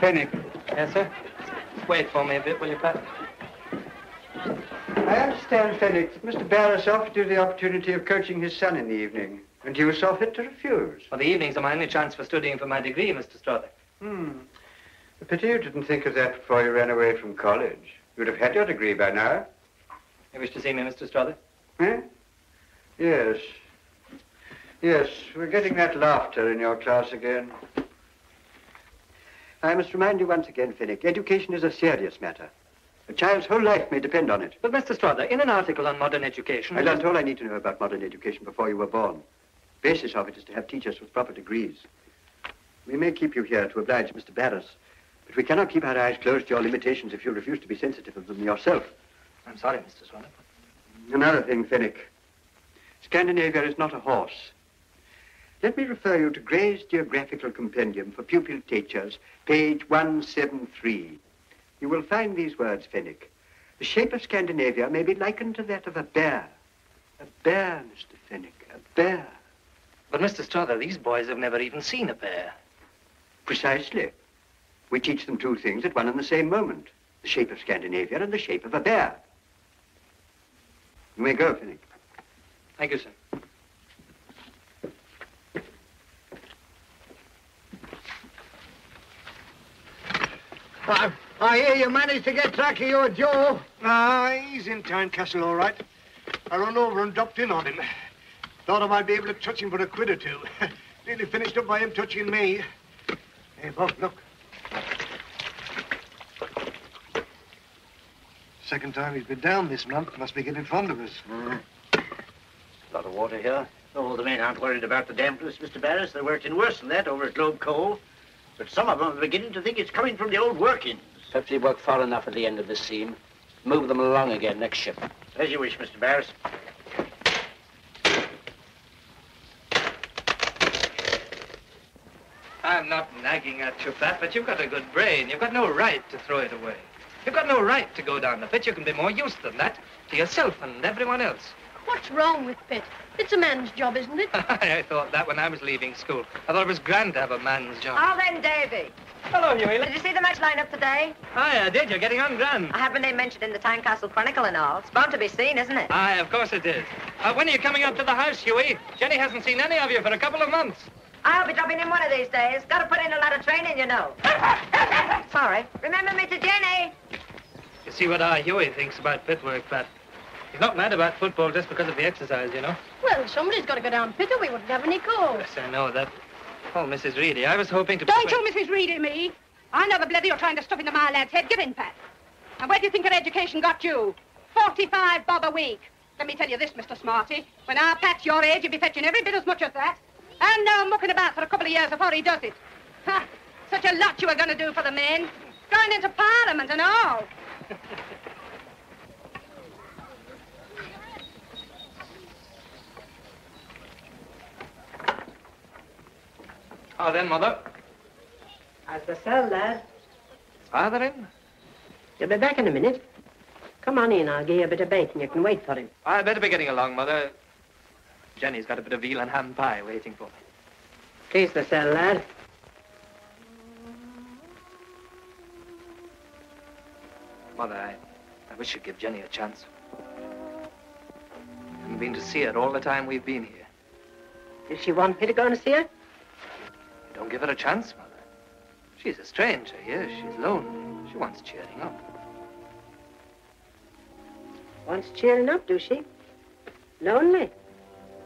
S27: Fenwick.
S11: Yes, sir? Wait for me a bit, will you, Pat?
S27: I understand, Fenwick, that Mr. Barras offered you the opportunity of coaching his son in the evening, and you saw fit to refuse.
S11: Well, the evenings are my only chance for studying for my degree, Mr. Strother.
S27: Hmm. A pity you didn't think of that before you ran away from college. You'd have had your degree by now.
S11: You wish to see me, Mr. Strother?
S27: Eh? Yes. Yes, we're getting that laughter in your class again. I must remind you once again, Fenwick, education is a serious matter. A child's whole life may depend on it.
S11: But, Mr. Strother, in an article on modern education...
S27: I learned all I need to know about modern education before you were born. The basis of it is to have teachers with proper degrees. We may keep you here to oblige Mr. Barras, But we cannot keep our eyes closed to your limitations if you refuse to be sensitive of them yourself.
S11: I'm sorry, Mr. Swanner.
S27: Another thing, Fenwick. Scandinavia is not a horse. Let me refer you to Gray's Geographical Compendium for Pupil Teachers, page 173. You will find these words, Fenwick. The shape of Scandinavia may be likened to that of a bear. A bear, Mr. Fenwick, a bear.
S11: But, Mr. Strother, these boys have never even seen a bear.
S27: Precisely. We teach them two things at one and the same moment. The shape of Scandinavia and the shape of a bear. You may go, Fenwick.
S11: Thank you, sir.
S14: I, I hear you managed to get track of your Joe.
S13: Ah, he's in Tynecastle, all right. I run over and dropped in on him. Thought I might be able to touch him for a quid or two. Nearly finished up by him touching me. Hey, Bob, look. Second time he's been down this month. Must be getting fond of us.
S27: Mm.
S2: lot of water here. All the men aren't worried about the dampness, Mr. Barras. They're working worse than that over at Globe Coal. But some of them are beginning to think it's coming from the old workings.
S28: Perhaps we work far enough at the end of the seam. Move them along again next ship.
S2: As you wish, Mr. Barras.
S11: I'm not nagging at you, Pat, but you've got a good brain. You've got no right to throw it away. You've got no right to go down the pit. You can be more use than that to yourself and everyone else.
S29: What's wrong with pit? It's a man's job, isn't it?
S11: I thought that when I was leaving school. I thought it was grand to have a man's job.
S5: Oh, then, Davy.
S11: Hello, Huey.
S5: Did you see the match lineup today?
S11: Aye, I did. You're getting on grand.
S5: I have my name mentioned in the Tynecastle Chronicle and all. It's bound to be seen, isn't it?
S11: Aye, of course it is. Uh, when are you coming up to the house, Huey? Jenny hasn't seen any of you for a couple of months.
S5: I'll be dropping in one of these days. Got to put in a lot of training, you know. Sorry. Remember me to Jenny.
S11: You see what our Huey thinks about pit work, Pat. He's not mad about football just because of the exercise, you know.
S29: Well, somebody's got to go down pit or we wouldn't have any calls.
S11: Yes, I know that. Oh, Mrs. Reedy, I was hoping to...
S17: Don't you, Mrs. Reedy, me. I know the blether you're trying to stuff into my lad's head. Get in, Pat. And where do you think your education got you? 45 bob a week. Let me tell you this, Mr. Smarty. When our Pat's your age, you'll be fetching every bit as much as that. And no mucking about for a couple of years before he does it. Ha! Such a lot you were going to do for the men. Going into Parliament and all.
S11: Oh, then, Mother.
S9: How's the cell, lad?
S11: Is Father in?
S9: He'll be back in a minute. Come on in, I'll give you a bit of bacon. You can wait for him.
S11: I'd better be getting along, Mother. Jenny's got a bit of veal and ham pie waiting for me.
S9: Please the cell, lad.
S11: Mother, I, I wish you'd give Jenny a chance. I haven't been to see her all the time we've been here.
S9: Does she want me to go and see her?
S11: Don't give her a chance, Mother. She's a stranger here. She's lonely. She wants cheering up.
S9: Wants cheering up, do she? Lonely?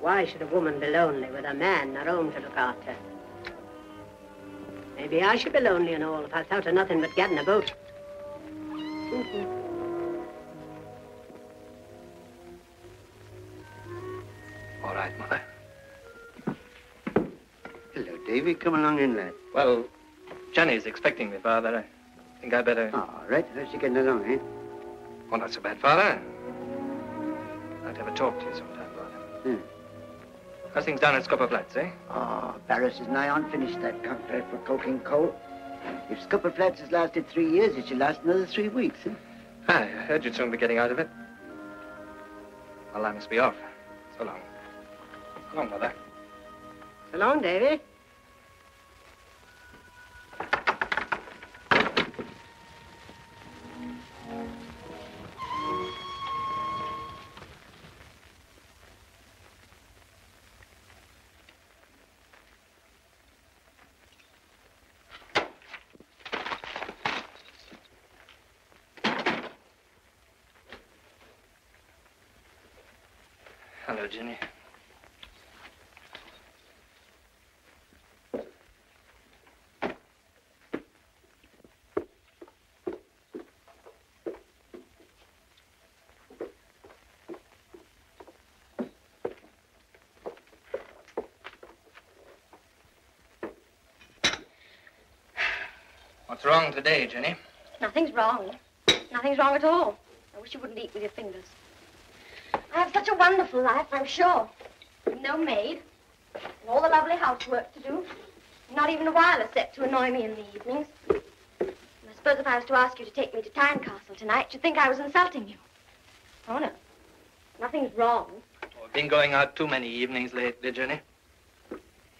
S9: Why should a woman be lonely with a man her own to look after? Maybe I should be lonely and all if I thought of nothing but getting about.
S11: All right, Mother.
S27: Hello, Davy. Come along in, lad.
S11: Well, Jenny's expecting me, Father. I think I better...
S27: All right. How's she getting along, eh?
S11: Oh, not so bad, Father. I'd like have a talk to you sometime, Father.
S27: Hmm.
S11: How's things down at Scupper Flats, eh?
S27: Oh, Barras is nigh on finished that contract for coking coal. If Scupper Flats has lasted three years, it should last another three weeks, eh?
S11: Hi, I heard you'd soon be getting out of it. Well, I must be off. So long. So long, Mother.
S9: So long, Davy.
S11: Virginia. What's wrong today, Jenny?
S4: Nothing's wrong. Nothing's wrong at all. I wish you wouldn't eat with your fingers. Have such a wonderful life, I'm sure. With no maid, and all the lovely housework to do. Not even a wireless set to annoy me in the evenings. And I suppose if I was to ask you to take me to Tynecastle tonight, you'd think I was insulting you. Oh, no. Nothing's wrong.
S11: Oh, We've been going out too many evenings lately, Jenny.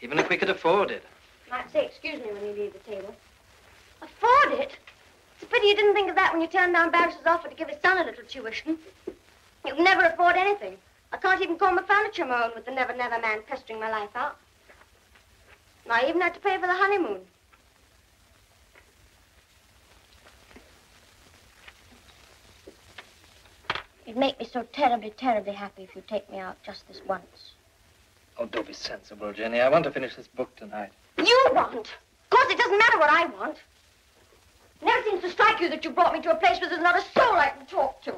S11: Even if we could afford it.
S4: You might say excuse me when you leave the table. Afford it? It's a pity you didn't think of that when you turned down Barras's offer to give his son a little tuition. You can never afford anything. I can't even call my furniture my own with the Never Never man pestering my life out. And I even had to pay for the honeymoon. It'd make me so terribly, terribly happy if you'd take me out just this once.
S11: Oh, don't be sensible, Jenny. I want to finish this book tonight.
S4: You want? Of course, it doesn't matter what I want. It never seems to strike you that you brought me to a place where there's not a soul I can talk to.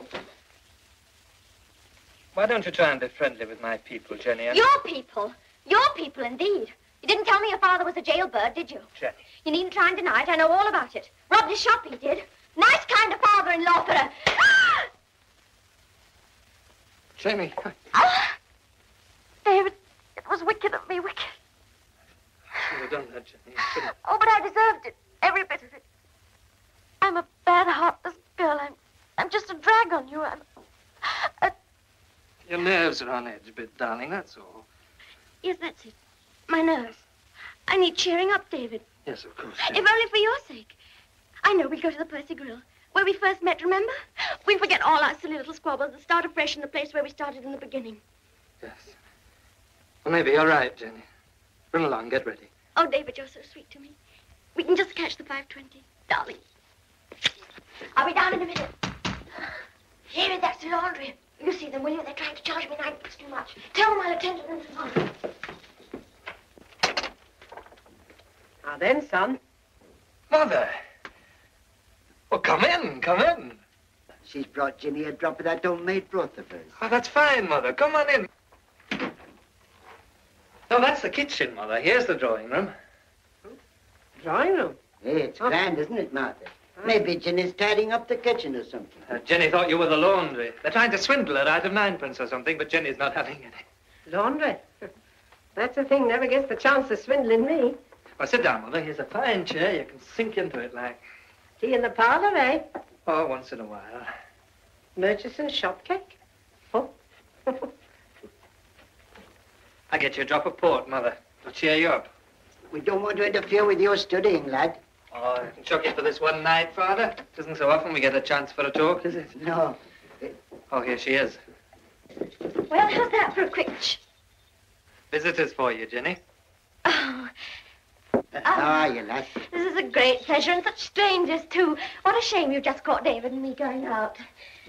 S11: Why don't you try and be friendly with my people, Jenny? I-
S4: Your people. Your people, indeed. You didn't tell me your father was a jailbird, did you?
S11: Jenny.
S4: You needn't try and deny it. I know all about it. Robbed his shop, he did. Nice kind of father-in-law for a... Ah!
S11: Jenny.
S4: David, it was wicked of me, wicked.
S11: should have done that, Jenny. You shouldn't.
S4: Oh, but I deserved it. Every bit of it. I'm a bad, heartless girl. I'm, I'm just a drag on you. I'm...
S11: Your nerves are on edge a bit, darling, that's all.
S4: Yes, that's it. My nerves. I need cheering up, David.
S11: Yes, of course.
S4: If only for your sake. I know we'll go to the Percy Grill, where we first met, remember? We forget all our silly little squabbles and start afresh in the place where we started in the beginning.
S11: Yes. Well, maybe you're right, Jenny. Run along, get ready.
S4: Oh, David, you're so sweet to me. We can just catch the 520. Darling. I'll be down in a minute. David, that's the laundry. You see them, will you? They're trying to charge me nine bucks too much. Tell them I'll attend to them tomorrow.
S9: Ah, now then, son.
S11: Mother. Well, come in, come in.
S3: She's brought Jenny a drop of that homemade broth of hers.
S11: Oh, that's fine, Mother. Come on in. No, that's the kitchen, Mother. Here's the drawing room.
S9: Drawing room?
S3: Hey, it's oh. grand, isn't it, Martha? Maybe Jenny's tidying up the kitchen or something.
S11: Uh, Jenny thought you were the laundry. They're trying to swindle her out of ninepence or something, but Jenny's not having any.
S9: Laundry? That's a thing never gets the chance of swindling me.
S11: Well, sit down, Mother. Here's a fine chair. You can sink into it like...
S9: Tea in the parlor, eh?
S11: Oh, once in a while.
S9: Murchison's shop cake? Oh.
S11: I get you a drop of port, Mother. To cheer you up.
S3: We don't want to interfere with your studying, lad.
S11: Oh, I can chuck you for this one night, Father. It isn't so often we get a chance for a talk, is it?
S3: No.
S11: Oh, here she is.
S4: Well, how's that for a quick... ch-
S11: Visitors for you, Jenny.
S4: Oh,
S3: How are ah, you, lad?
S4: this is a great pleasure, and such strangers, too. What a shame you just caught David and me going out.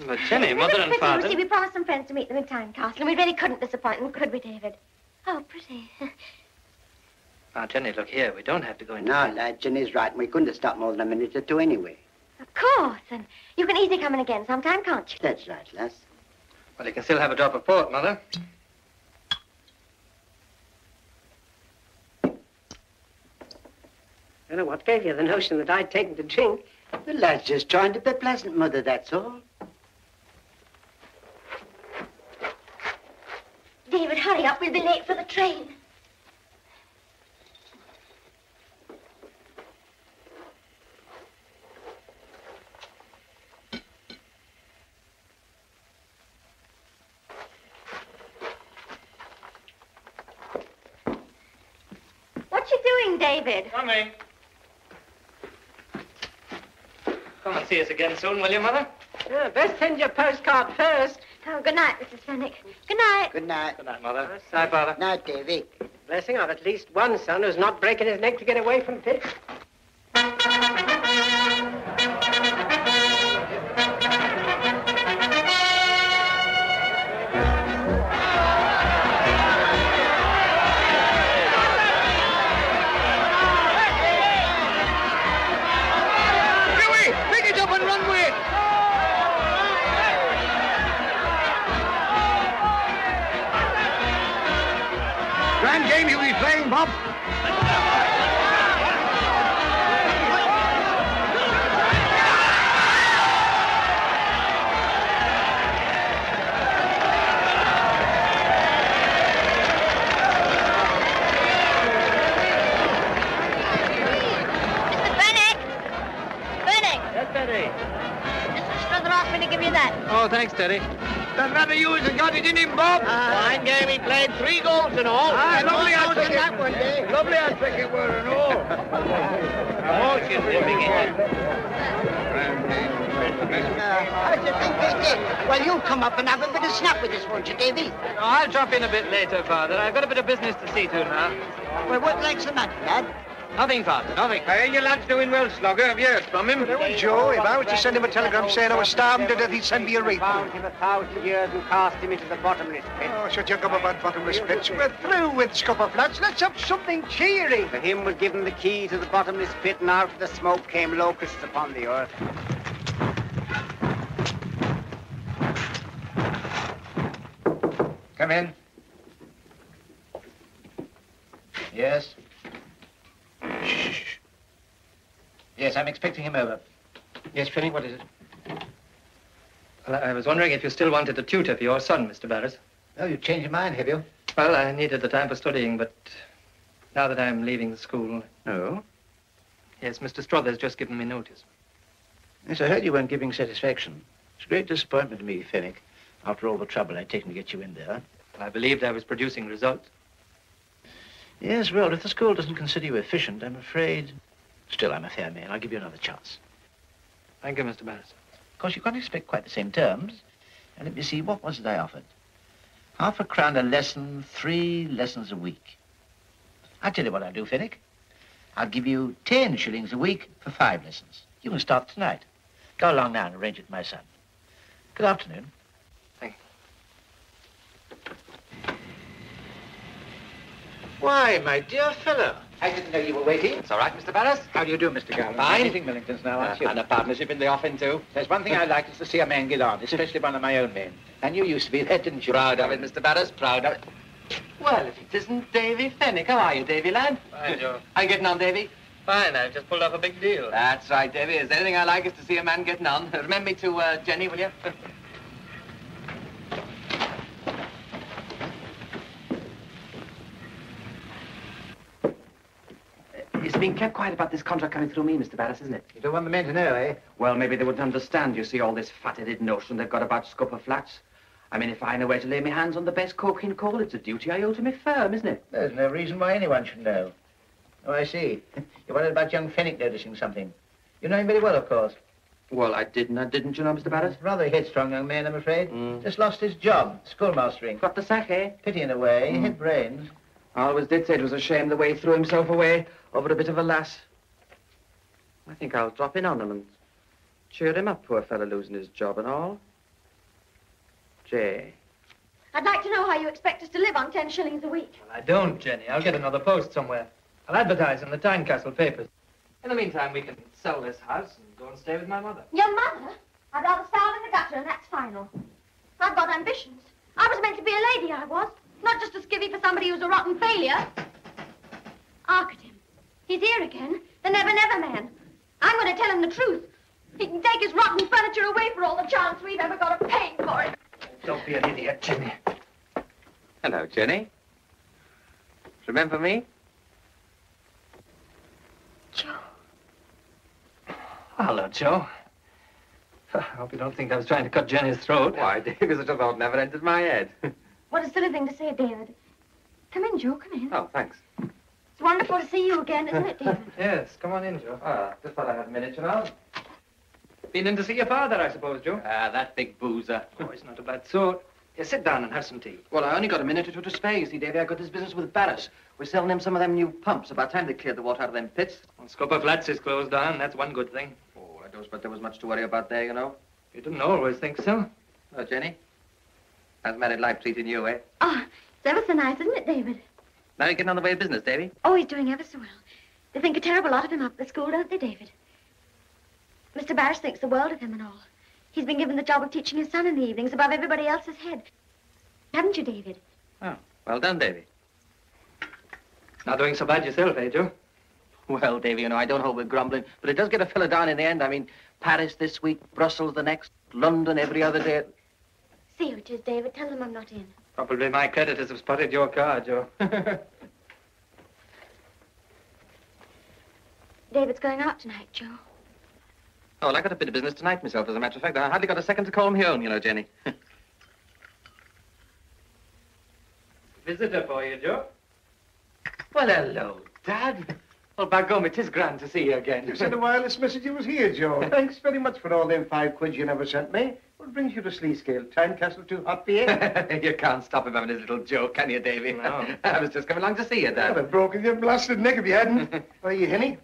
S11: But Jenny,
S4: Isn't
S11: Mother
S4: it
S11: and
S4: pretty?
S11: Father...
S4: You see, we promised some friends to meet them in Tynecastle, and we really couldn't disappoint them, could we, David? Oh, pretty.
S11: Now, Jenny, look here. We don't have to go into...
S3: No, lad, Jenny's right. And we couldn't have stopped more than a minute or two anyway.
S4: Of course, and you can easily come in again sometime, can't you?
S3: That's right, lass.
S11: Well, you can still have a drop of port, Mother.
S9: I don't know what gave you the notion that I'd taken to drink.
S3: The lad's just trying to be pleasant, Mother, that's all.
S4: David, hurry up. We'll be late for the train. What you doing, David?
S11: Coming. Come and see us again soon, will you, Mother?
S9: Yeah, best send your postcard first.
S4: Oh, good night, Mrs. Fenwick. Good night.
S3: Good night.
S11: Good night, Mother. Good Night, Father.
S3: Night, Davy.
S9: Blessing of at least one son who's not breaking his neck to get away from
S14: pit. Of yours has got it in him, Bob.
S3: Fine game. He played three goals and all.
S14: Ah, lovely
S3: all
S14: hat
S3: goals in
S14: trick.
S3: that one day.
S14: Lovely trick it were and all.
S3: Emotions in big How do you think they did? Well, you'll come up and have a bit of snap with us, won't you, Davy?
S30: I'll drop in a bit later, Father. I've got a bit of business to see to now.
S3: Well, what likes the matter, lad?
S30: Nothing, Father, nothing.
S14: I hear your lad's doing well, Slogger. Have you heard from him?
S13: Joe, if I was to send him a telegram saying I was starving to death, he'd send me a refund.
S8: Found him a thousand years and cast him into the bottomless pit.
S13: Oh, shut your gum about bottomless pits. We're through with scupper flats. Let's have something cheery.
S8: For him was given the key to the bottomless pit, and out of the smoke came locusts upon the earth.
S31: Come in. Yes? Yes, I'm expecting him over.
S11: Yes, Finney, what is it? Well, I was wondering if you still wanted a tutor for your son, Mr. Barras.
S31: Oh, you've changed your mind, have you?
S11: Well, I needed the time for studying, but now that I'm leaving the school...
S2: Oh?
S11: Yes, Mr. Strother's just given me notice.
S2: Yes, I heard you weren't giving satisfaction. It's a great disappointment to me, Fenwick, after all the trouble I'd taken to get you in there.
S11: I believed I was producing results.
S2: Yes, well, if the school doesn't consider you efficient, I'm afraid... Still, I'm a fair man. I'll give you another chance.
S11: Thank you, Mr. Barras.
S2: Of course, you can't expect quite the same terms. And let me see, what was it I offered? Half a crown a lesson, three lessons a week. I'll tell you what I'll do, Fenwick. I'll give you ten shillings a week for five lessons. You can start tonight. Go along now and arrange it with my son. Good afternoon.
S11: Thank you.
S2: Why, my dear fellow.
S23: I didn't know you were waiting.
S2: It's all right, Mr. Barras.
S23: How do you do, Mr. Gowlan?
S2: Fine.
S23: Anything Millington's now, aren't
S2: Uh,
S23: you?
S2: and a
S23: partnership in the offing, too.
S2: There's one thing I like is to see a man get on, especially one of my own men. And you used to be that, didn't you?
S23: Proud of it, Mr. Barras, proud of it. Well, if it isn't Davy Fenwick. How are you, Davy, lad?
S11: Fine, Joe.
S23: How you getting on, Davy?
S11: Fine, I've just pulled off a big deal.
S23: That's right, Davy. Is there anything I like is to see a man getting on. Remember me to uh, Jenny, will you? It's been kept quiet about this contract coming through me, Mr. Barras, isn't it?
S31: You don't want the men to know, eh?
S23: Well, maybe they wouldn't understand, you see, all this fat-headed notion they've got about scupper flats. I mean, if I know where to lay my hands on the best coking coal, it's a duty I owe to my firm, isn't it?
S31: There's no reason why anyone should know. Oh, I see. You're worried about young Fenwick noticing something. You know him very well, of course.
S23: Well, I didn't, I didn't, you know, Mr. Barras?
S31: Rather a headstrong young man, I'm afraid. Just lost his job, schoolmastering.
S23: Got the sack, eh?
S31: Pity in a way. He had brains.
S23: I always did say it was a shame the way he threw himself away over a bit of a lass. I think I'll drop in on him and cheer him up, poor fellow losing his job and all. Jay.
S4: I'd like to know how you expect us to live on ten shillings a week.
S11: I don't, Jenny. I'll get another post somewhere. I'll advertise in the Tynecastle papers. In the meantime, we can sell this house and go and stay with my mother.
S4: Your mother? I'd rather starve in the gutter, and that's final. I've got ambitions. I was meant to be a lady, I was. Not just a skivvy for somebody who's a rotten failure. Hark at him. He's here again. The never never man. I'm going to tell him the truth. He can take his rotten furniture away for all the chance we've ever got of paying for it.
S11: Don't be an idiot, Jenny.
S23: Hello, Jenny. Remember me? Joe.
S11: Hello, Joe. I hope you don't think I was trying to cut Jenny's throat.
S23: Why, Davy, such a thought never entered my head.
S4: What a silly thing to say, David. Come in, Joe, come in.
S23: oh, thanks.
S4: It's wonderful to see you again, isn't it, David?
S11: Yes, come on in, Joe. Ah, just thought I had a minute, you know. Been in to see your father, I suppose, Joe?
S23: Ah, that big boozer.
S11: Oh, he's not a bad sort. Yeah, sit down and have some tea.
S23: Well, I only got a minute or two to spare, you see, Davy. I got this business with Barras. We're selling him some of them new pumps. About time they cleared the water out of them pits.
S11: Well, Scupper Flats is closed down. That's one good thing.
S23: Oh, I don't suppose there was much to worry about there, you know.
S11: You didn't always think so.
S23: Oh, Jenny? How's married life treating you, eh?
S4: Oh, it's ever so nice, isn't it, David?
S23: Now you're getting on the way of business, Davy.
S4: Oh, he's doing ever so well. They think a terrible lot of him up at the school, don't they, David? Mr. Barras thinks the world of him and all. He's been given the job of teaching his son in the evenings above everybody else's head. Haven't you, David?
S23: Oh, well done, Davy.
S11: Not doing so bad yourself, eh, Joe?
S23: Well, Davy, you know, I don't hold with grumbling, but it does get a fella down in the end. I mean, Paris this week, Brussels the next, London every other day.
S4: See who it is, David. Tell them I'm not in.
S11: Probably my creditors have spotted your car, Joe.
S4: David's going out tonight, Joe.
S23: Oh, well, I got a bit of business tonight myself, as a matter of fact. I hardly got a second to call me own, you know, Jenny.
S11: Visitor for you, Joe.
S32: Well, hello, Dad. Well, by gum, it is grand to see you again.
S13: You sent a wireless message you was here, Joe. Thanks very much for all them five quid you never sent me. What brings you to Sleescale? Tynecastle too hot for you?
S23: you can't stop him having his little joke, can you, Davy? No. I was just coming along to see you, Dad.
S13: I'd have broken your blasted neck if you hadn't. Are you, Henny?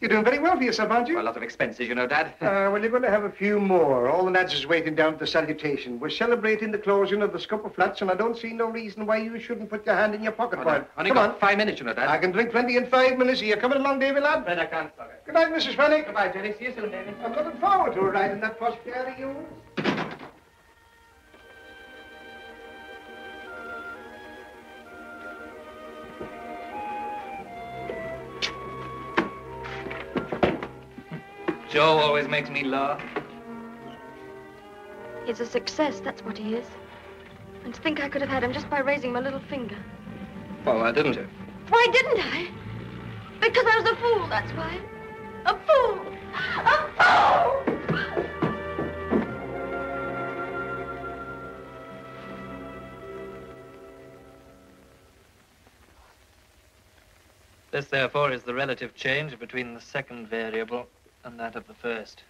S13: You're doing very well for yourself, aren't you?
S23: Well, a lot of expenses, you know, Dad.
S13: Uh, well, you're going to have a few more. All the lads is waiting down at the salutation. We're celebrating the closing of the Scupper Flats, and I don't see no reason why you shouldn't put your hand in your pocket
S23: Oh,
S13: for
S23: no. Only
S13: Come on.
S23: five minutes, you know, Dad.
S13: I can drink plenty in five minutes. Are you coming along, Davy, lad?
S11: Then I can't stop it.
S13: Good night, Mrs. Fenwick.
S11: Goodbye, Jenny. See you soon, baby.
S13: I'm looking forward to a ride in that posh car of yours.
S11: Joe always makes me laugh.
S4: He's a success, that's what he is. And to think I could have had him just by raising my little finger.
S11: Well, why didn't you?
S4: Why didn't I? Because I was a fool, that's why. A fool! A fool!
S11: This, therefore, is the relative change between the second variable and that of the first.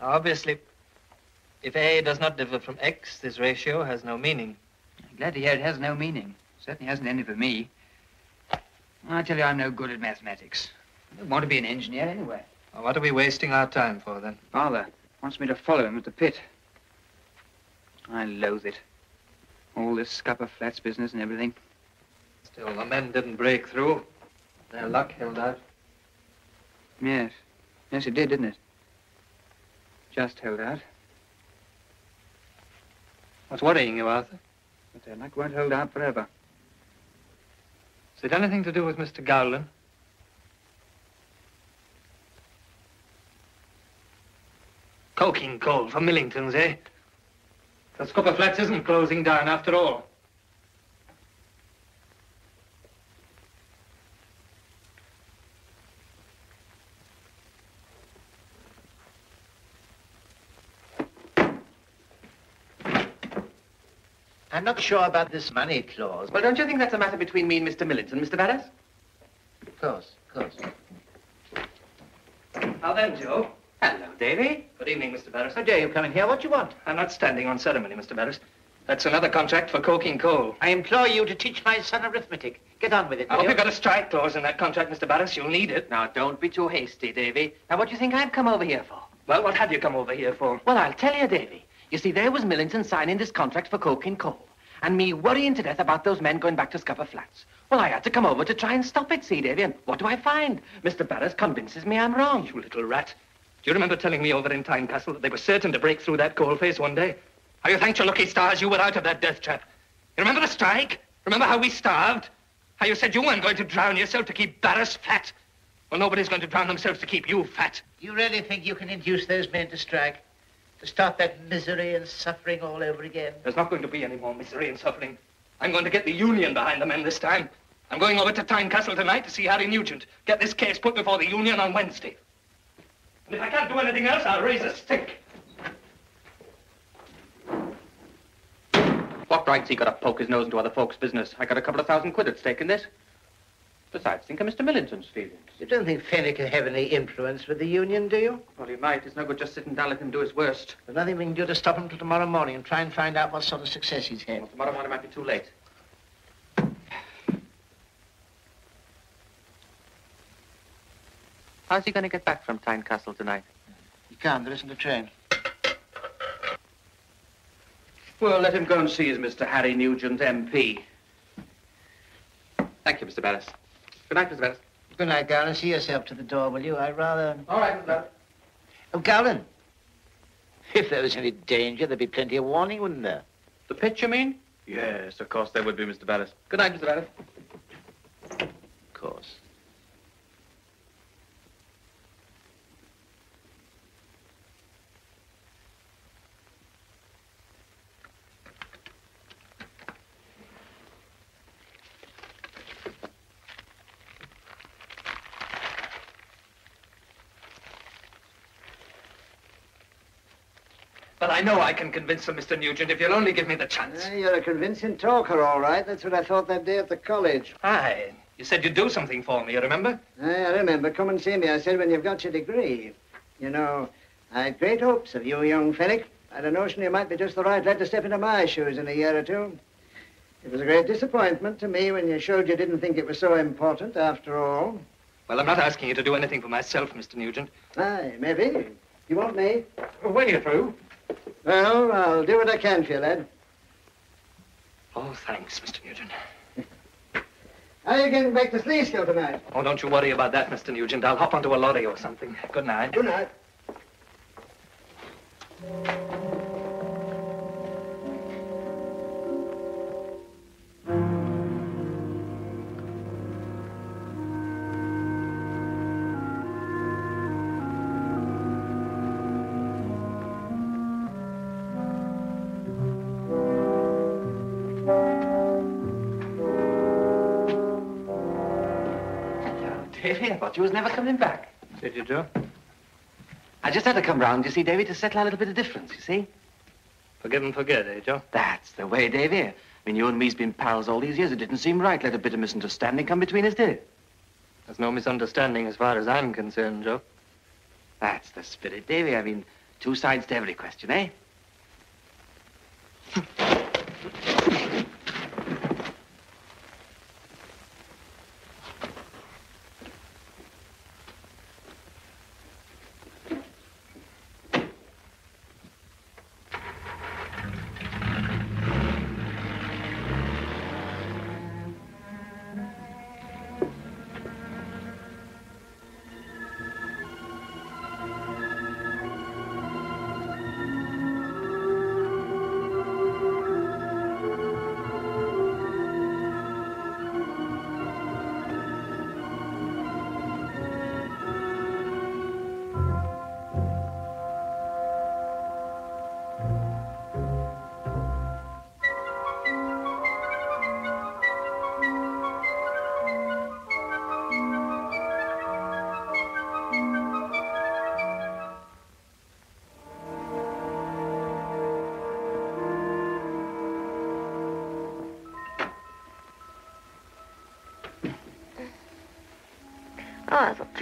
S11: Now, obviously, if A does not differ from X, this ratio has no meaning.
S33: I'm Glad to hear it has no meaning. Certainly hasn't any for me. I tell you, I'm no good at mathematics. I don't want to be an engineer anyway.
S11: Well, what are we wasting our time for, then?
S33: Father wants me to follow him at the pit. I loathe it. All this scupper flats business and everything.
S11: Still, the men didn't break through. Their luck held out.
S33: Yes. Yes, it did, didn't it? Just held out.
S11: What's worrying you, Arthur?
S33: But their luck won't hold out forever.
S11: Is it anything to do with Mr. Gowlan? Coking coal for Millingtons, eh? The Scupper Flats isn't closing down after all.
S2: Not sure about this money clause.
S23: Well, don't you think that's a matter between me and Mr. Millington, Mr. Barras?
S2: Of course, of course.
S11: How then, Joe?
S23: Hello, Davy.
S11: Good evening, Mr. Barras.
S2: How dare you come in here? What do you want?
S11: I'm not standing on ceremony, Mr. Barras. That's another contract for coking coal.
S2: I implore you to teach my son arithmetic. Get on with it.
S11: I hope
S2: you?
S11: you've got a strike clause in that contract, Mr. Barras. You'll need it.
S23: Now, don't be too hasty, Davy. Now, what do you think I've come over here for?
S11: Well, what have you come over here for?
S23: Well, I'll tell you, Davy. You see, there was Millington signing this contract for coking coal, and me worrying to death about those men going back to Scupper Flats. Well, I had to come over to try and stop it, see, Davy, and what do I find? Mr. Barras convinces me I'm wrong.
S11: You little rat. Do you remember telling me over in Tynecastle that they were certain to break through that coal face one day? How you thanked your lucky stars you were out of that death trap. You remember the strike? Remember how we starved? How you said you weren't going to drown yourself to keep Barras fat? Well, nobody's going to drown themselves to keep you fat.
S2: You really think you can induce those men to strike? To start that misery and suffering all over again?
S11: There's not going to be any more misery and suffering. I'm going to get the union behind the men this time. I'm going over to Tynecastle tonight to see Harry Nugent. Get this case put before the union on Wednesday. And if I can't do anything else, I'll raise a stick.
S23: What right's he got to poke his nose into other folks' business? I got a couple of thousand quid at stake in this. Besides, think of Mr. Millington's feelings.
S2: You don't think Fenwick can have any influence with the union, do you?
S23: Well, he might. It's no good just sitting down and let him do his worst.
S2: There's nothing we can do to stop him till tomorrow morning and try and find out what sort of success he's had.
S23: Well, tomorrow morning might be too late. How's he going to get back from Tynecastle tonight?
S2: He can't. There isn't a train.
S23: Well, let him go and see his Mr. Harry Nugent, MP. Thank you, Mr. Barras. Good night, Mr. Barras.
S2: Good night, Gowlan. See yourself to the door, will you? I'd rather...
S23: All right, Mr. Barras.
S2: Oh, Gowlan. If there was any danger, there'd be plenty of warning, wouldn't there?
S23: The pitch, you mean? Yes, of course there would be, Mr. Barras. Good night, Mr. Barras.
S2: Of course.
S11: I know I can convince them, Mr. Nugent, if you'll only give me the chance.
S14: Uh, you're a convincing talker, all right. That's what I thought that day at the college.
S11: Aye. You said you'd do something for me, you remember?
S14: Aye, I remember. Come and see me, I said, when you've got your degree. You know, I had great hopes of you, young Fenwick. I had a notion you might be just the right lad to step into my shoes in a year or two. It was a great disappointment to me when you showed you didn't think it was so important after all.
S11: Well, I'm not asking you to do anything for myself, Mr. Nugent.
S14: Aye, maybe. You want me?
S11: When you're through.
S14: Well, I'll do what I can for you, lad.
S11: Oh, thanks, Mr. Nugent.
S14: How are you getting back to Sleescale tonight?
S11: Oh, don't you worry about that, Mr. Nugent. I'll hop onto a lorry or something. Good night.
S14: Good night.
S23: Davy, I thought you was never coming back.
S11: Did you, Joe?
S23: I just had to come round, you see, Davy, to settle a little bit of difference, you see?
S11: Forgive and forget, eh, Joe?
S23: That's the way, Davy. I mean, you and me's been pals all these years. It didn't seem right. Let a bit of misunderstanding come between us, did it?
S11: There's no misunderstanding as far as I'm concerned, Joe.
S23: That's the spirit, Davy. I mean, two sides to every question, eh?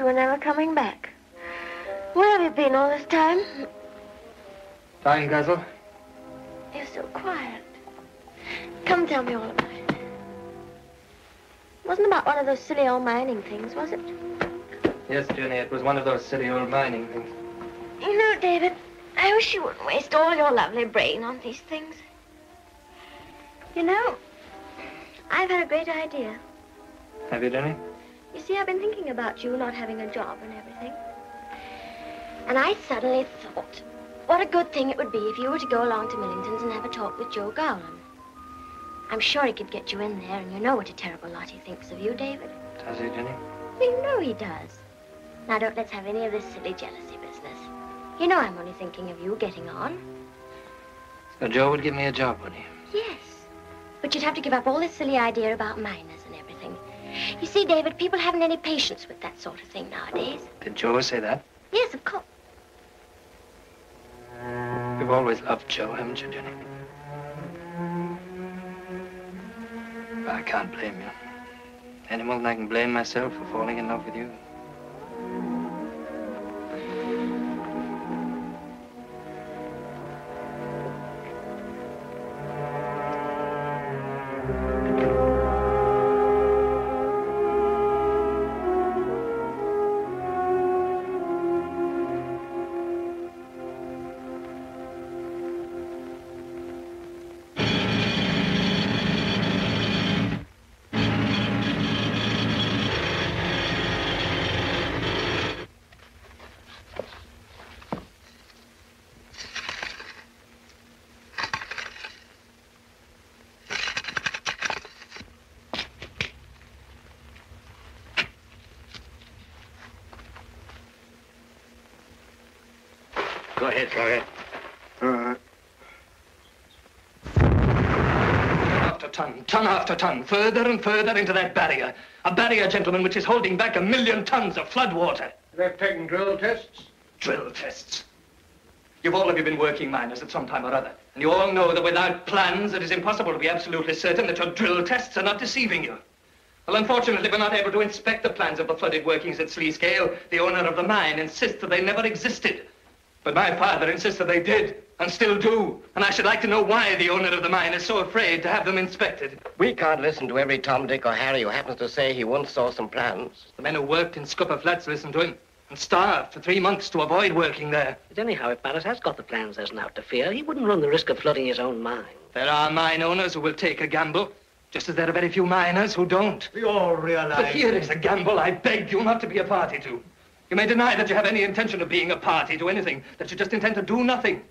S24: you were never coming back. Where have you been all this time?
S11: Fine, Guzzle.
S24: You're so quiet. Come tell me all about it. It wasn't about one of those silly old mining things, was it?
S11: Yes, Jenny, it was one of those silly old mining things.
S24: You know, David, I wish you wouldn't waste all your lovely brain on these things. You know, I've had a great idea.
S11: Have you, Jenny?
S24: You see, I've been thinking about you not having a job and everything. And I suddenly thought, what a good thing it would be if you were to go along to Millington's and have a talk with Joe Gowlan. I'm sure he could get you in there, and you know what a terrible lot he thinks of you, David.
S11: Does he, Jenny?
S24: You know he does. Now, don't let's have any of this silly jealousy business. You know I'm only thinking of you getting on.
S11: So Joe would give me a job, would he?
S24: Yes. But you'd have to give up all this silly idea about everything. You see, David, people haven't any patience with that sort of thing nowadays.
S11: Did Joe say that?
S24: Yes, of course.
S11: You've always loved Joe, haven't you, Jenny? I can't blame you. Any more than I can blame myself for falling in love with you. After ton, further and further into that barrier. A barrier, gentlemen, which is holding back a million tons of flood water.
S34: They've taken drill tests?
S11: Drill tests. You've all of you been working miners at some time or other. And you all know that without plans, it is impossible to be absolutely certain that your drill tests are not deceiving you. Well, unfortunately, we're not able to inspect the plans of the flooded workings at Sleescale. The owner of the mine insists that they never existed. But my father insists that they did, and still do. And I should like to know why the owner of the mine is so afraid to have them inspected.
S35: We can't listen to every Tom, Dick, or Harry who happens to say he once saw some plans.
S11: The men who worked in Scupper Flats listened to him and starved for three months to avoid working there.
S36: But anyhow, if Barras has got the plans, there's now to fear. He wouldn't run the risk of flooding his own mine.
S11: There are mine owners who will take a gamble, just as there are very few miners who don't.
S8: We all realize...
S11: But here is a gamble I beg you not to be a party to. You may deny that you have any intention of being a party to anything, that you just intend to do nothing.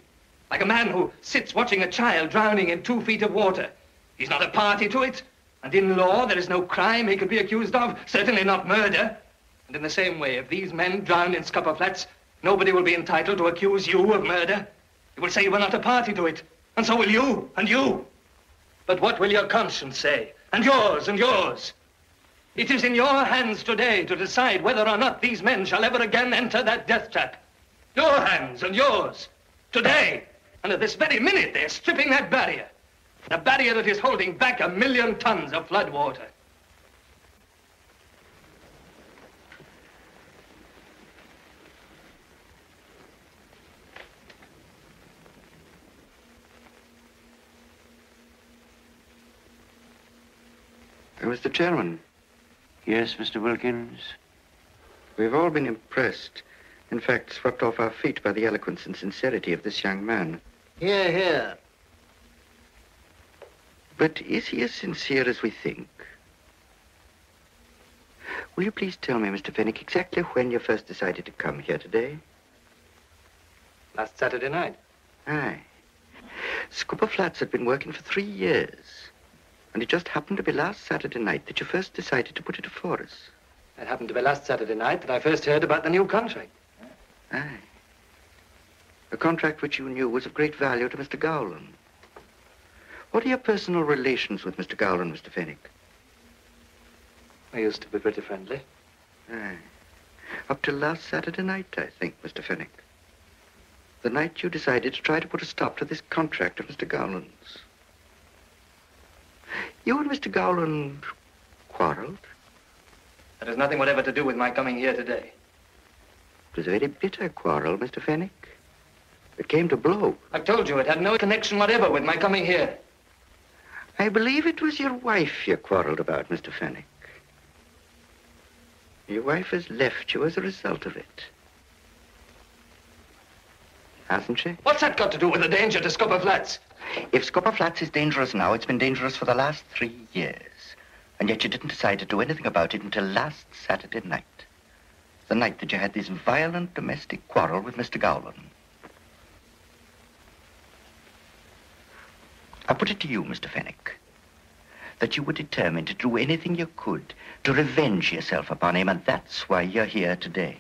S11: Like a man who sits watching a child drowning in two feet of water. He's not a party to it. And in law, there is no crime he could be accused of, certainly not murder. And in the same way, if these men drown in Scupper Flats, nobody will be entitled to accuse you of murder. You will say you were not a party to it. And so will you, and you. But what will your conscience say? And yours, and yours. It is in your hands today to decide whether or not these men shall ever again enter that death trap. Your hands and yours. Today. And at this very minute, they're stripping that barrier. The barrier that is holding back a million tons of flood water.
S37: Mr. Chairman.
S38: Yes, Mr. Wilkins?
S37: We've all been impressed, in fact, swept off our feet by the eloquence and sincerity of this young man.
S8: Hear, hear.
S37: But is he as sincere as we think? Will you please tell me, Mr. Fenwick, exactly when you first decided to come here today?
S11: Last Saturday night.
S37: Aye. Scupper Flats had been working for three years. And it just happened to be last Saturday night that you first decided to put it before us.
S11: It happened to be last Saturday night that I first heard about the new contract.
S37: Aye. A contract which you knew was of great value to Mr. Gowlan. What are your personal relations with Mr. Gowlan, Mr. Fenwick?
S11: We used to be pretty friendly.
S37: Aye. Up till last Saturday night, I think, Mr. Fenwick. The night you decided to try to put a stop to this contract of Mr. Gowlan's. You and Mr. Gowlan quarreled?
S11: That has nothing whatever to do with my coming here today.
S37: It was a very bitter quarrel, Mr. Fenwick. It came to blow.
S11: I've told you it had no connection whatever with my coming here.
S37: I believe it was your wife you quarreled about, Mr. Fenwick. Your wife has left you as a result of it. Hasn't she?
S11: What's that got to do with the danger to Scupper Flats?
S37: If Scupper Flats is dangerous now, it's been dangerous for the last three years. And yet you didn't decide to do anything about it until last Saturday night. The night that you had this violent domestic quarrel with Mr. Gowlan. I put it to you, Mr. Fenwick, that you were determined to do anything you could to revenge yourself upon him, and that's why you're here today.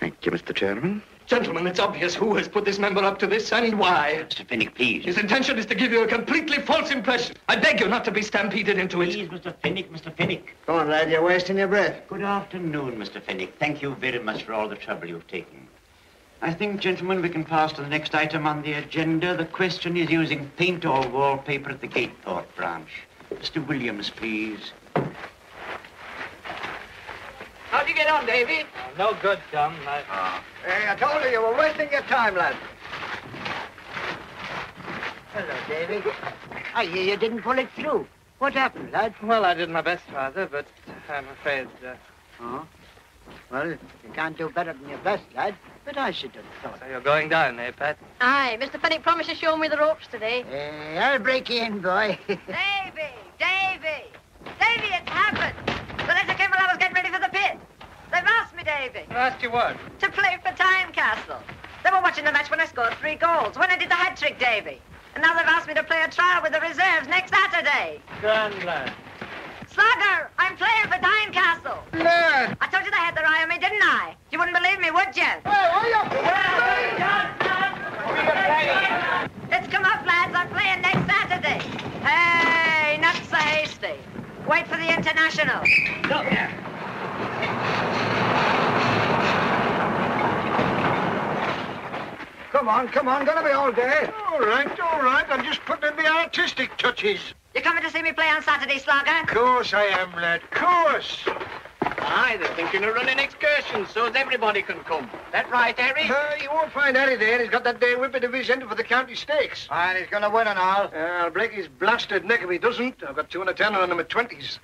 S37: Thank you, Mr. Chairman.
S11: Gentlemen, it's obvious who has put this member up to this and why.
S38: Mr. Fenwick, please.
S11: His intention is to give you a completely false impression. I beg you not to be stampeded into it.
S38: Please, Mr. Fenwick, Mr. Fenwick.
S8: Come on, lad, you're wasting your breath.
S38: Good afternoon, Mr. Fenwick. Thank you very much for all the trouble you've taken. I think, gentlemen, we can pass to the next item on the agenda. The question is using paint or wallpaper at the Gatethorpe branch. Mr. Williams, please.
S33: How'd you get on, Davy?
S11: no good, Tom. I...
S8: Hey, I told you you were wasting your time, lad. Hello, Davy. I hear you didn't pull it through. What happened, lad?
S33: Well, I did my best, Father, but I'm afraid... Uh...
S8: Oh? Well, you can't do better than your best, lad. But I should have thought.
S33: So you're going down, eh, Pat?
S22: Aye, Mr. Fenwick promised to show me the ropes today.
S8: Hey, I'll break you in, boy.
S5: Davy! Davy! Davy, it's happened! The letter came while I was getting ready for the pit. They've asked me, Davy.
S33: asked you what?
S5: To play for Tynecastle. They were watching the match when I scored three goals, when I did the hat trick, Davy. And now they've asked me to play a trial with the reserves next Saturday.
S33: Grand lad.
S5: Slogger, I'm playing for Tynecastle.
S8: Lad!
S5: I told you they had their eye on me, didn't I? You wouldn't believe me, would you? It's come up, lads. I'm playing next Saturday. Hey, not so hasty. Wait for the international.
S33: Look here.
S13: come on, come on. Gonna be all day. All right, all right. I'm just putting in the artistic touches.
S5: You coming to see me play on Saturday, Slogger?
S13: Of course I am, lad. Of course.
S2: Aye, they're thinking of running excursions so as everybody can come. That right, Harry?
S13: Uh, you won't find Harry there. He's got that day whippet of his end for the county stakes. And he's gonna win and all. Uh, I'll break his blasted neck if he doesn't. I've got two and a ten on him at twenties.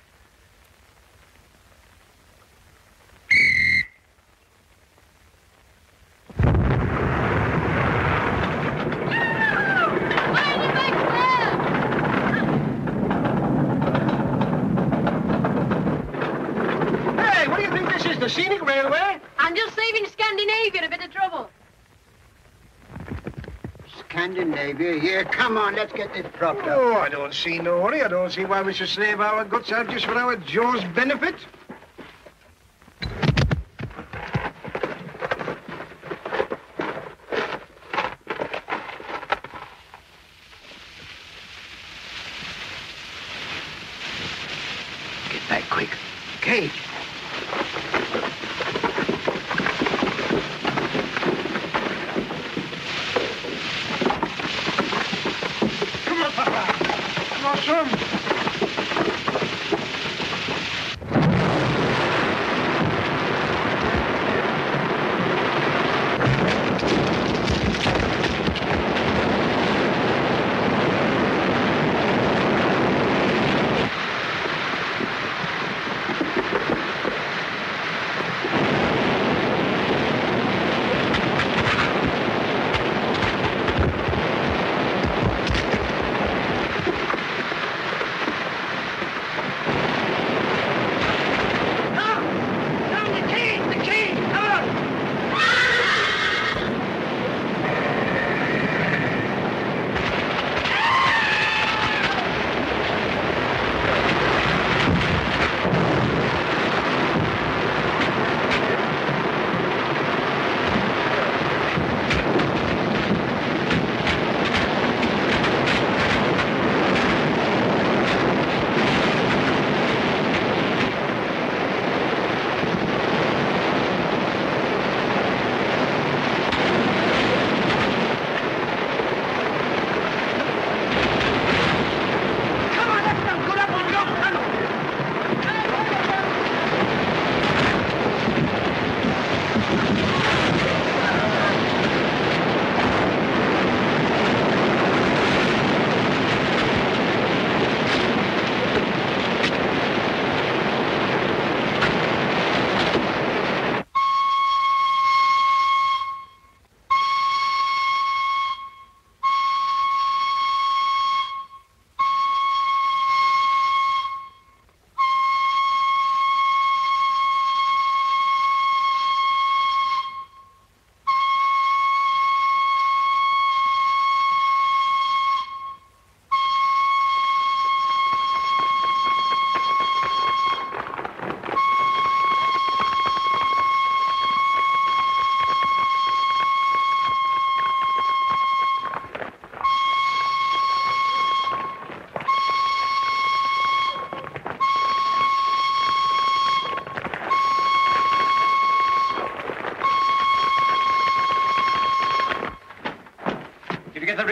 S13: Hey, what do you think this is? The scenic railway?
S22: I'm just saving Scandinavia a bit of trouble.
S3: Scandinavia. Yeah, come on, let's get this propped up.
S13: Oh, I don't see no hurry. I don't see why we should slave our guts out just for our Joe's benefit.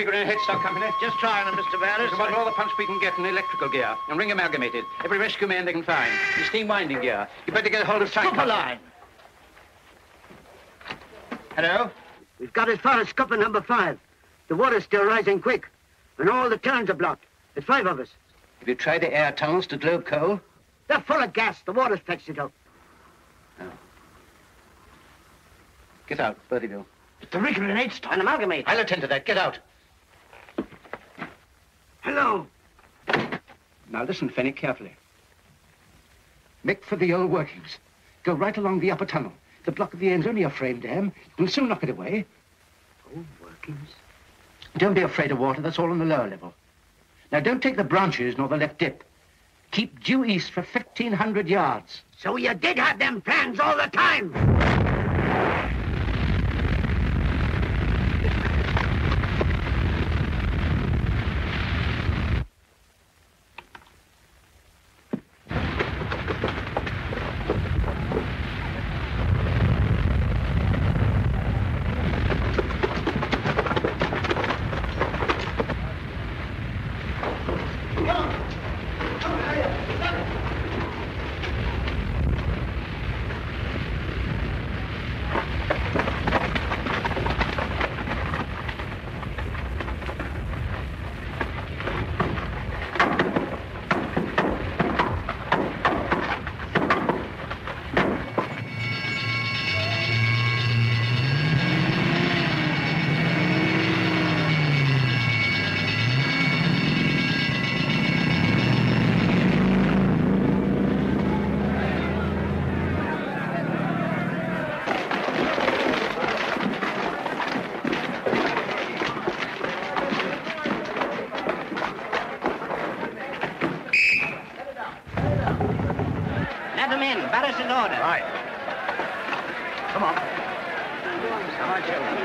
S2: Did you get the rigger in headstock company? Just trying them, Mr. Barras. about all the punch we can get in electrical gear and ring amalgamated. Every rescue man they can find. The steam winding gear. You better get a hold of tank.
S3: Line.
S2: Hello?
S3: We've got as far as scupper number five. The water's still rising quick, and all the turns are blocked. There's five of us.
S2: Have you tried the air tunnels to globe coal?
S3: They're full of gas. The water's fetched it up. Oh.
S2: Get out, both of you.
S3: The rigger in headstock. An amalgamate.
S2: I'll attend to that. Get out.
S3: Hello.
S2: Now listen, Fenwick, carefully. Make for the old workings. Go right along the upper tunnel. The block of the end's only a frame dam. We'll soon knock it away.
S3: Old workings?
S2: Don't be afraid of water. That's all on the lower level. Now, don't take the branches nor the left dip. Keep due east for 1,500 yards.
S3: So you did have them plans all the time?
S39: them in. Barras in order.
S2: Right. Come on. Come on, children.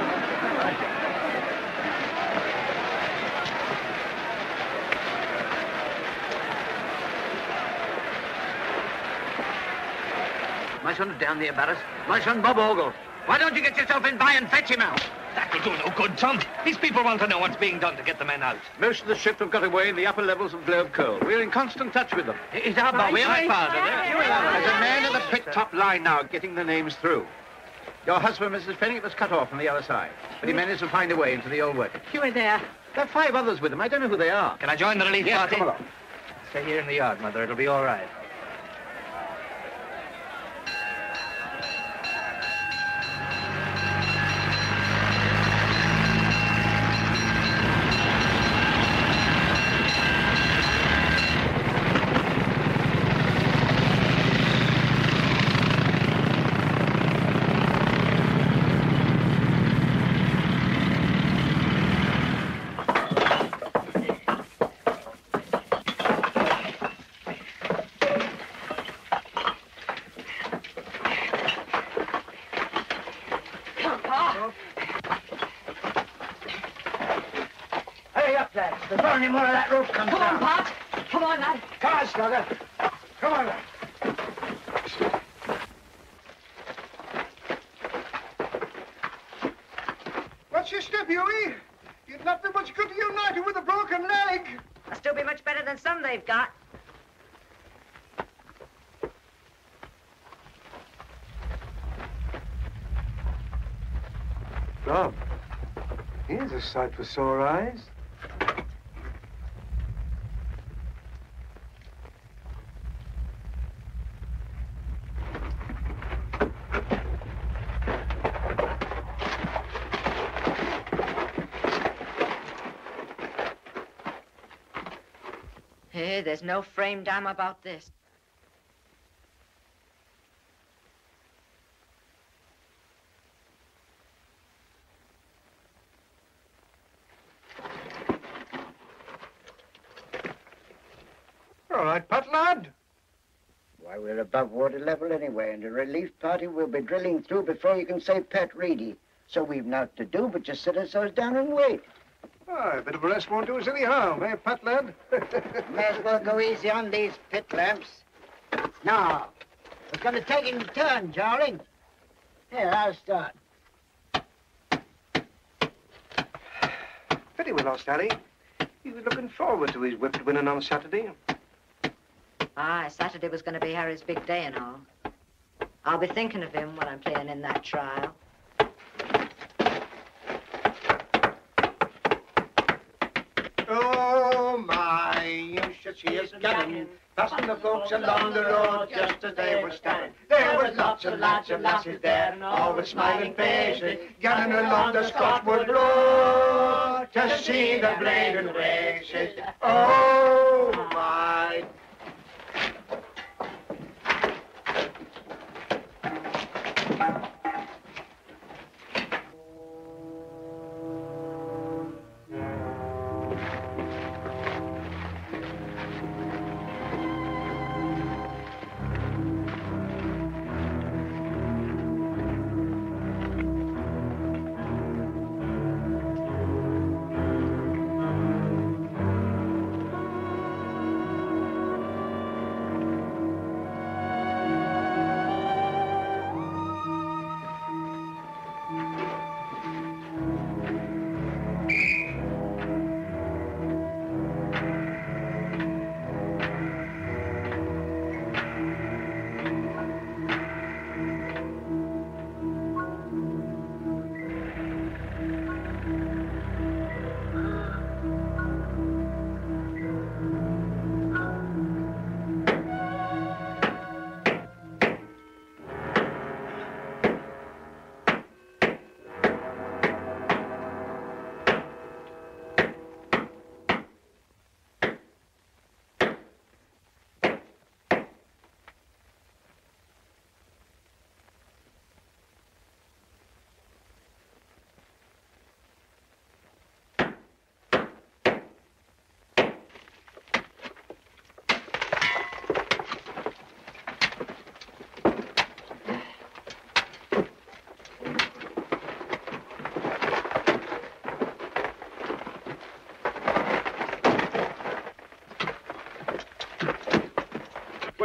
S40: My son's down there, Barras. My son, Bob Ogle. Why don't you get yourself in by and fetch him out?
S11: That'll do no good, Tom. These people want to know what's being done to get the men out.
S20: Most of the ship have got away in the upper levels of Globe Coal. We're in constant touch with them.
S40: Is our Bobby
S20: my
S40: right?
S20: father
S40: Yeah.
S20: There's a man at the pit top line now getting the names through. Your husband, Mrs. Fenwick, was cut off on the other side, but he mm. managed to find a way into the old work.
S39: You were there.
S20: There are five others with him. I don't know who they are.
S11: Can I join the relief
S20: Yes,
S11: party?
S20: come along.
S11: Stay here in the yard, Mother. It'll be all right.
S41: Come on, Pa.
S3: Hurry up, lads. Before any more of that roof comes
S41: Come on,
S3: down.
S41: Pa. Come on, lad.
S3: Come on, Slogger. Come on, lad.
S13: What's your step, Huey? You'd not be much good to United with a broken leg.
S5: I'll still be much better than some they've got.
S13: Bob, here's a sight for sore eyes.
S5: Hey, there's no frame dam about this.
S13: All right, Pat, lad.
S3: Why, we're above water level anyway, and the relief party will be drilling through before you can say Pat Reedy. So we've naught to do but just sit ourselves down and wait.
S13: Ah, a bit of a rest won't do us any harm, eh, Pat, lad?
S3: May as well go easy on these pit lamps. Now, it's going to take in turn, darling. Here, I'll start.
S13: Pity we lost Harry. He was looking forward to his whipped winning on Saturday.
S5: Aye, Saturday was going to be Harry's big day and all. I'll be thinking of him when I'm playing in that trial.
S3: Oh, my, you should see us coming. Passing the folks along the road just as they were standing. There was lots and lots of lasses there, and all with smiling faces, getting along the Scotswood Road to see the Blaydon Races. Oh, ah. my.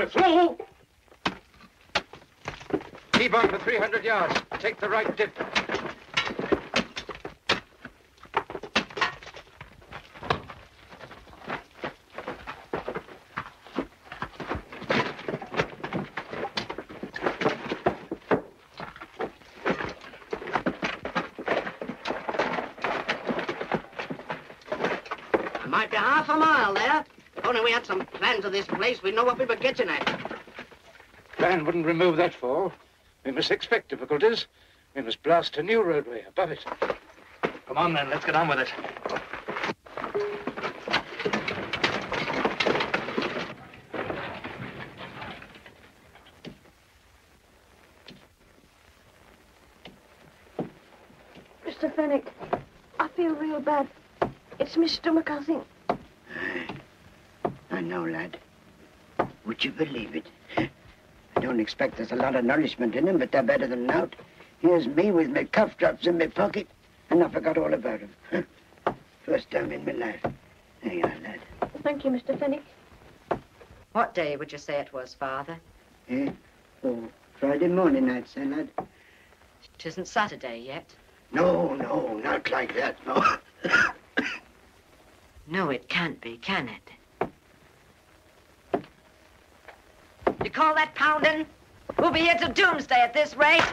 S20: Through! Keep on for 300 yards. Take the right dip.
S42: It might be half a mile there. If only we had some plans of this place, we'd know what we were getting at.
S20: Plan wouldn't remove that fall. We must expect difficulties. We must blast a new roadway above it.
S11: Come on, then. Let's get on with it.
S24: Mr. Fenwick, I feel real bad. It's my stomach, I think.
S3: I know, lad. Would you believe it? I don't expect there's a lot of nourishment in 'em, but they're better than out. Here's me with my cuff drops in my pocket, and I forgot all about 'em. First time in my life. There you are, lad.
S24: Thank you, Mr. Fenwick.
S5: What day would you say it was, Father?
S3: Eh? Oh, Friday morning, I'd say, lad.
S5: It isn't Saturday yet.
S3: No, no, not like that, no.
S5: No, it can't be, can it? You call that pounding? We'll be here till doomsday at this rate.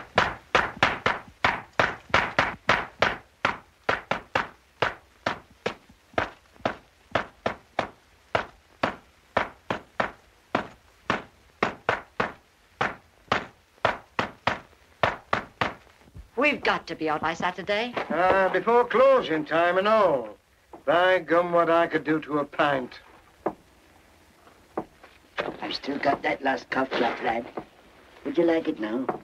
S5: We've got to be out by Saturday.
S13: Uh, before closing time and all. By gum, what I could do to a pint.
S3: Still got that last drop, lad. Would you like it now?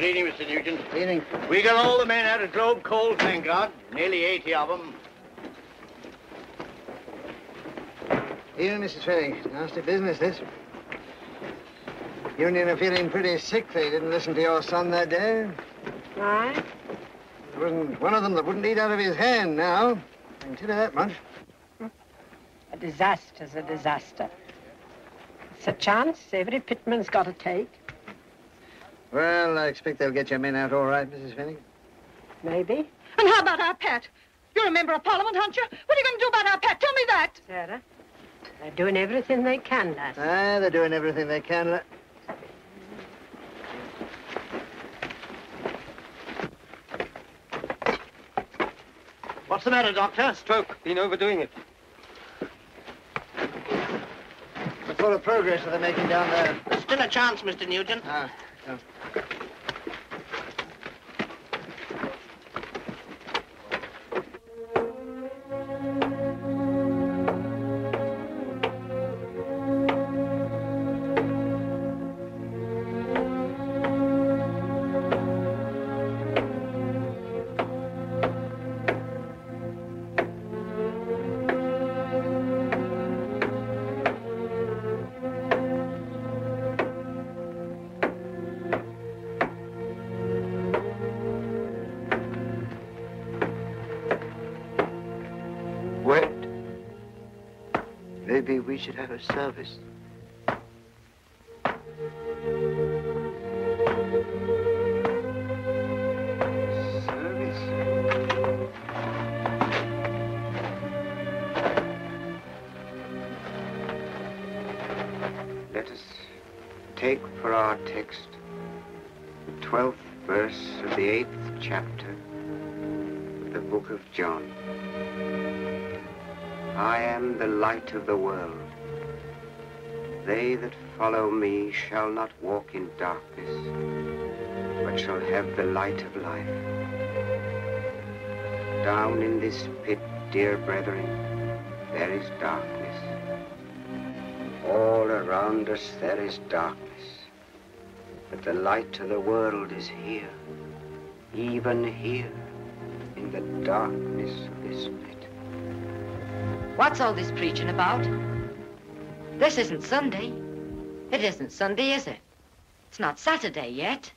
S43: Good evening, Mr. Nugent.
S3: Evening.
S43: We got all the men out of Globe Coal, thank God. Nearly 80 of them.
S14: Evening, Mrs. Fenwick. Nasty business, this. Union are feeling pretty sick they didn't listen to your son that day.
S42: Aye?
S14: There wasn't one of them that wouldn't eat out of his hand now. I can tell you that much.
S9: A disaster's a disaster. It's a chance every pitman's got to take.
S14: Well, I expect they'll get your men out all right, Mrs. Fenwick.
S9: Maybe.
S17: And how about our pet? You're a member of Parliament, aren't you? What are you going to do about our pet? Tell me that.
S9: Sarah, they're doing everything they can, lass.
S14: Ah, they're doing everything they can. la-
S43: What's the matter, Doctor?
S44: Stroke. Been overdoing it.
S14: What sort of progress are they making down there?
S3: There's still a chance, Mr. Nugent.
S14: Ah, yeah.
S3: Should have a service. service.
S43: Let us take for our text the 12th verse of the 8th chapter of the book of John. I am the light of the world. They that follow me shall not walk in darkness, but shall have the light of life. Down in this pit, dear brethren, there is darkness. All around us there is darkness. But the light of the world is here, even here, in the darkness of this pit.
S5: What's all this preaching about? This isn't Sunday. It isn't Sunday, is it? It's not Saturday yet.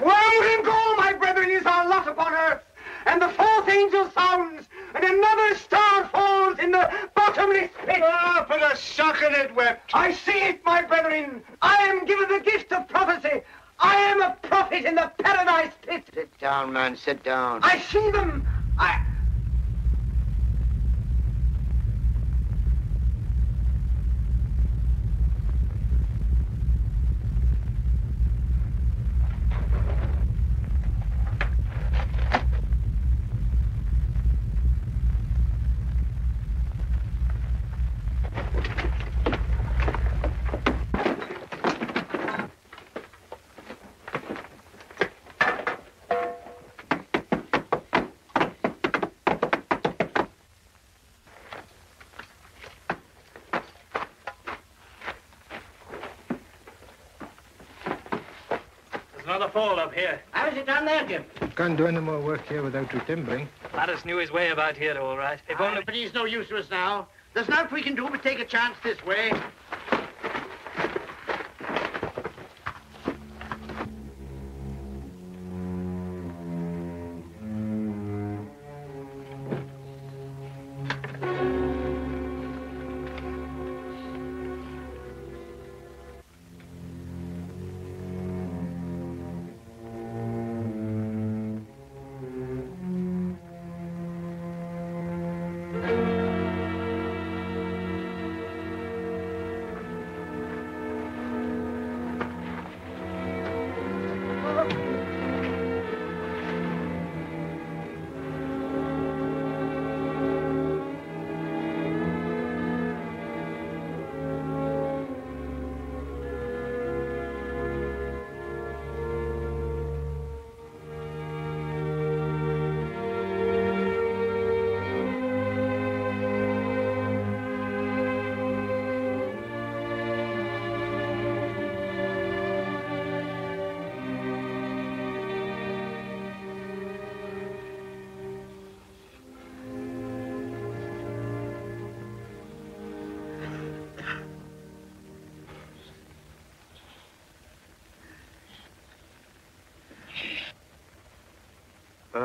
S14: Wormwood and gold, my brethren, is our lot upon earth. And the fourth angel sounds, and another star falls in the bottomless pit. Ah, for the shock of it, wept. I see it, my brethren. I am given the gift of prophecy. I am a prophet in the paradise pit.
S43: Sit down, man, sit down.
S14: I see them. I...
S11: There's another fall up here.
S20: How's it down there, Jim?
S45: Can't do any more work here without retimbering.
S11: Lattice knew his way about here, all right. If only...
S20: but he's no use to us now. There's naught we can do but take a chance this way.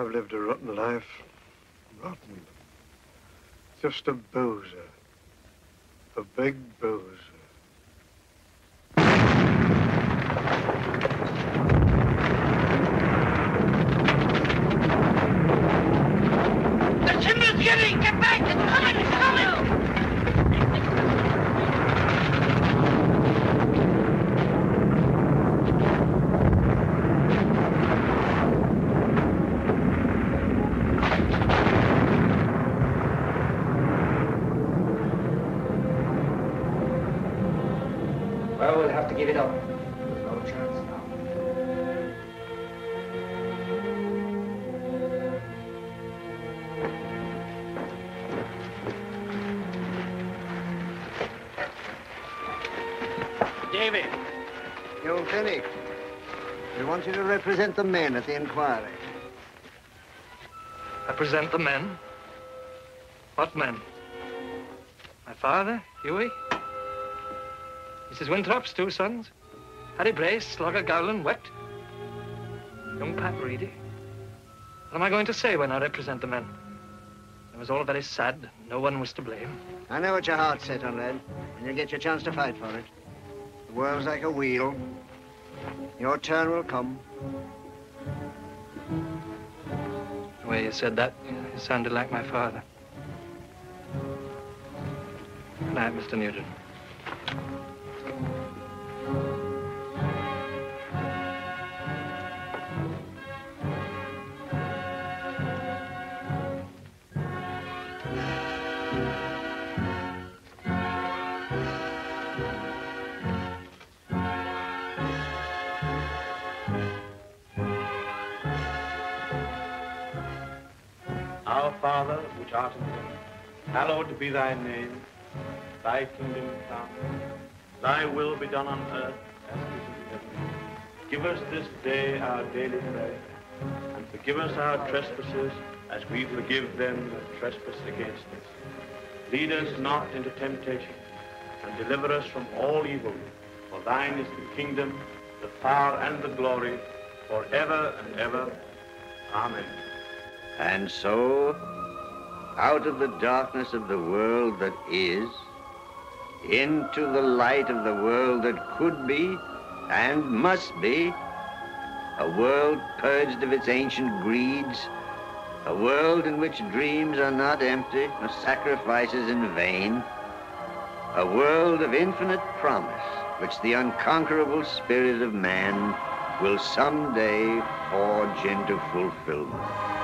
S13: I've lived a rotten life. Rotten. Just a boozer. A big
S14: want you to represent the men at the inquiry.
S11: Represent the men? What men? My father, Hughie? Mrs. Winthrop's two sons? Harry Brace, Slogger Gowlan, Wet? Young Pat Reedy? What am I going to say when I represent the men? It was all very sad. No one was to blame.
S14: I know what your heart's set on, lad, and you'll get your chance to fight for it. The world's like a wheel. Your turn will come.
S11: The way you said that, it sounded like my father. Good night, Mr. Newton.
S46: Father, which art in heaven, hallowed be thy name. Thy kingdom come, thy will be done on earth as it is in heaven. Give us this day our daily bread, and forgive us our trespasses as we forgive them that trespass against us. Lead us not into temptation, and deliver us from all evil. For thine is the kingdom, the power, and the glory, forever and ever. Amen.
S1: And so, out of the darkness of the world that is, into the light of the world that could be and must be, a world purged of its ancient greeds, a world in which dreams are not empty nor sacrifices in vain, a world of infinite promise which the unconquerable spirit of man will someday forge into fulfillment.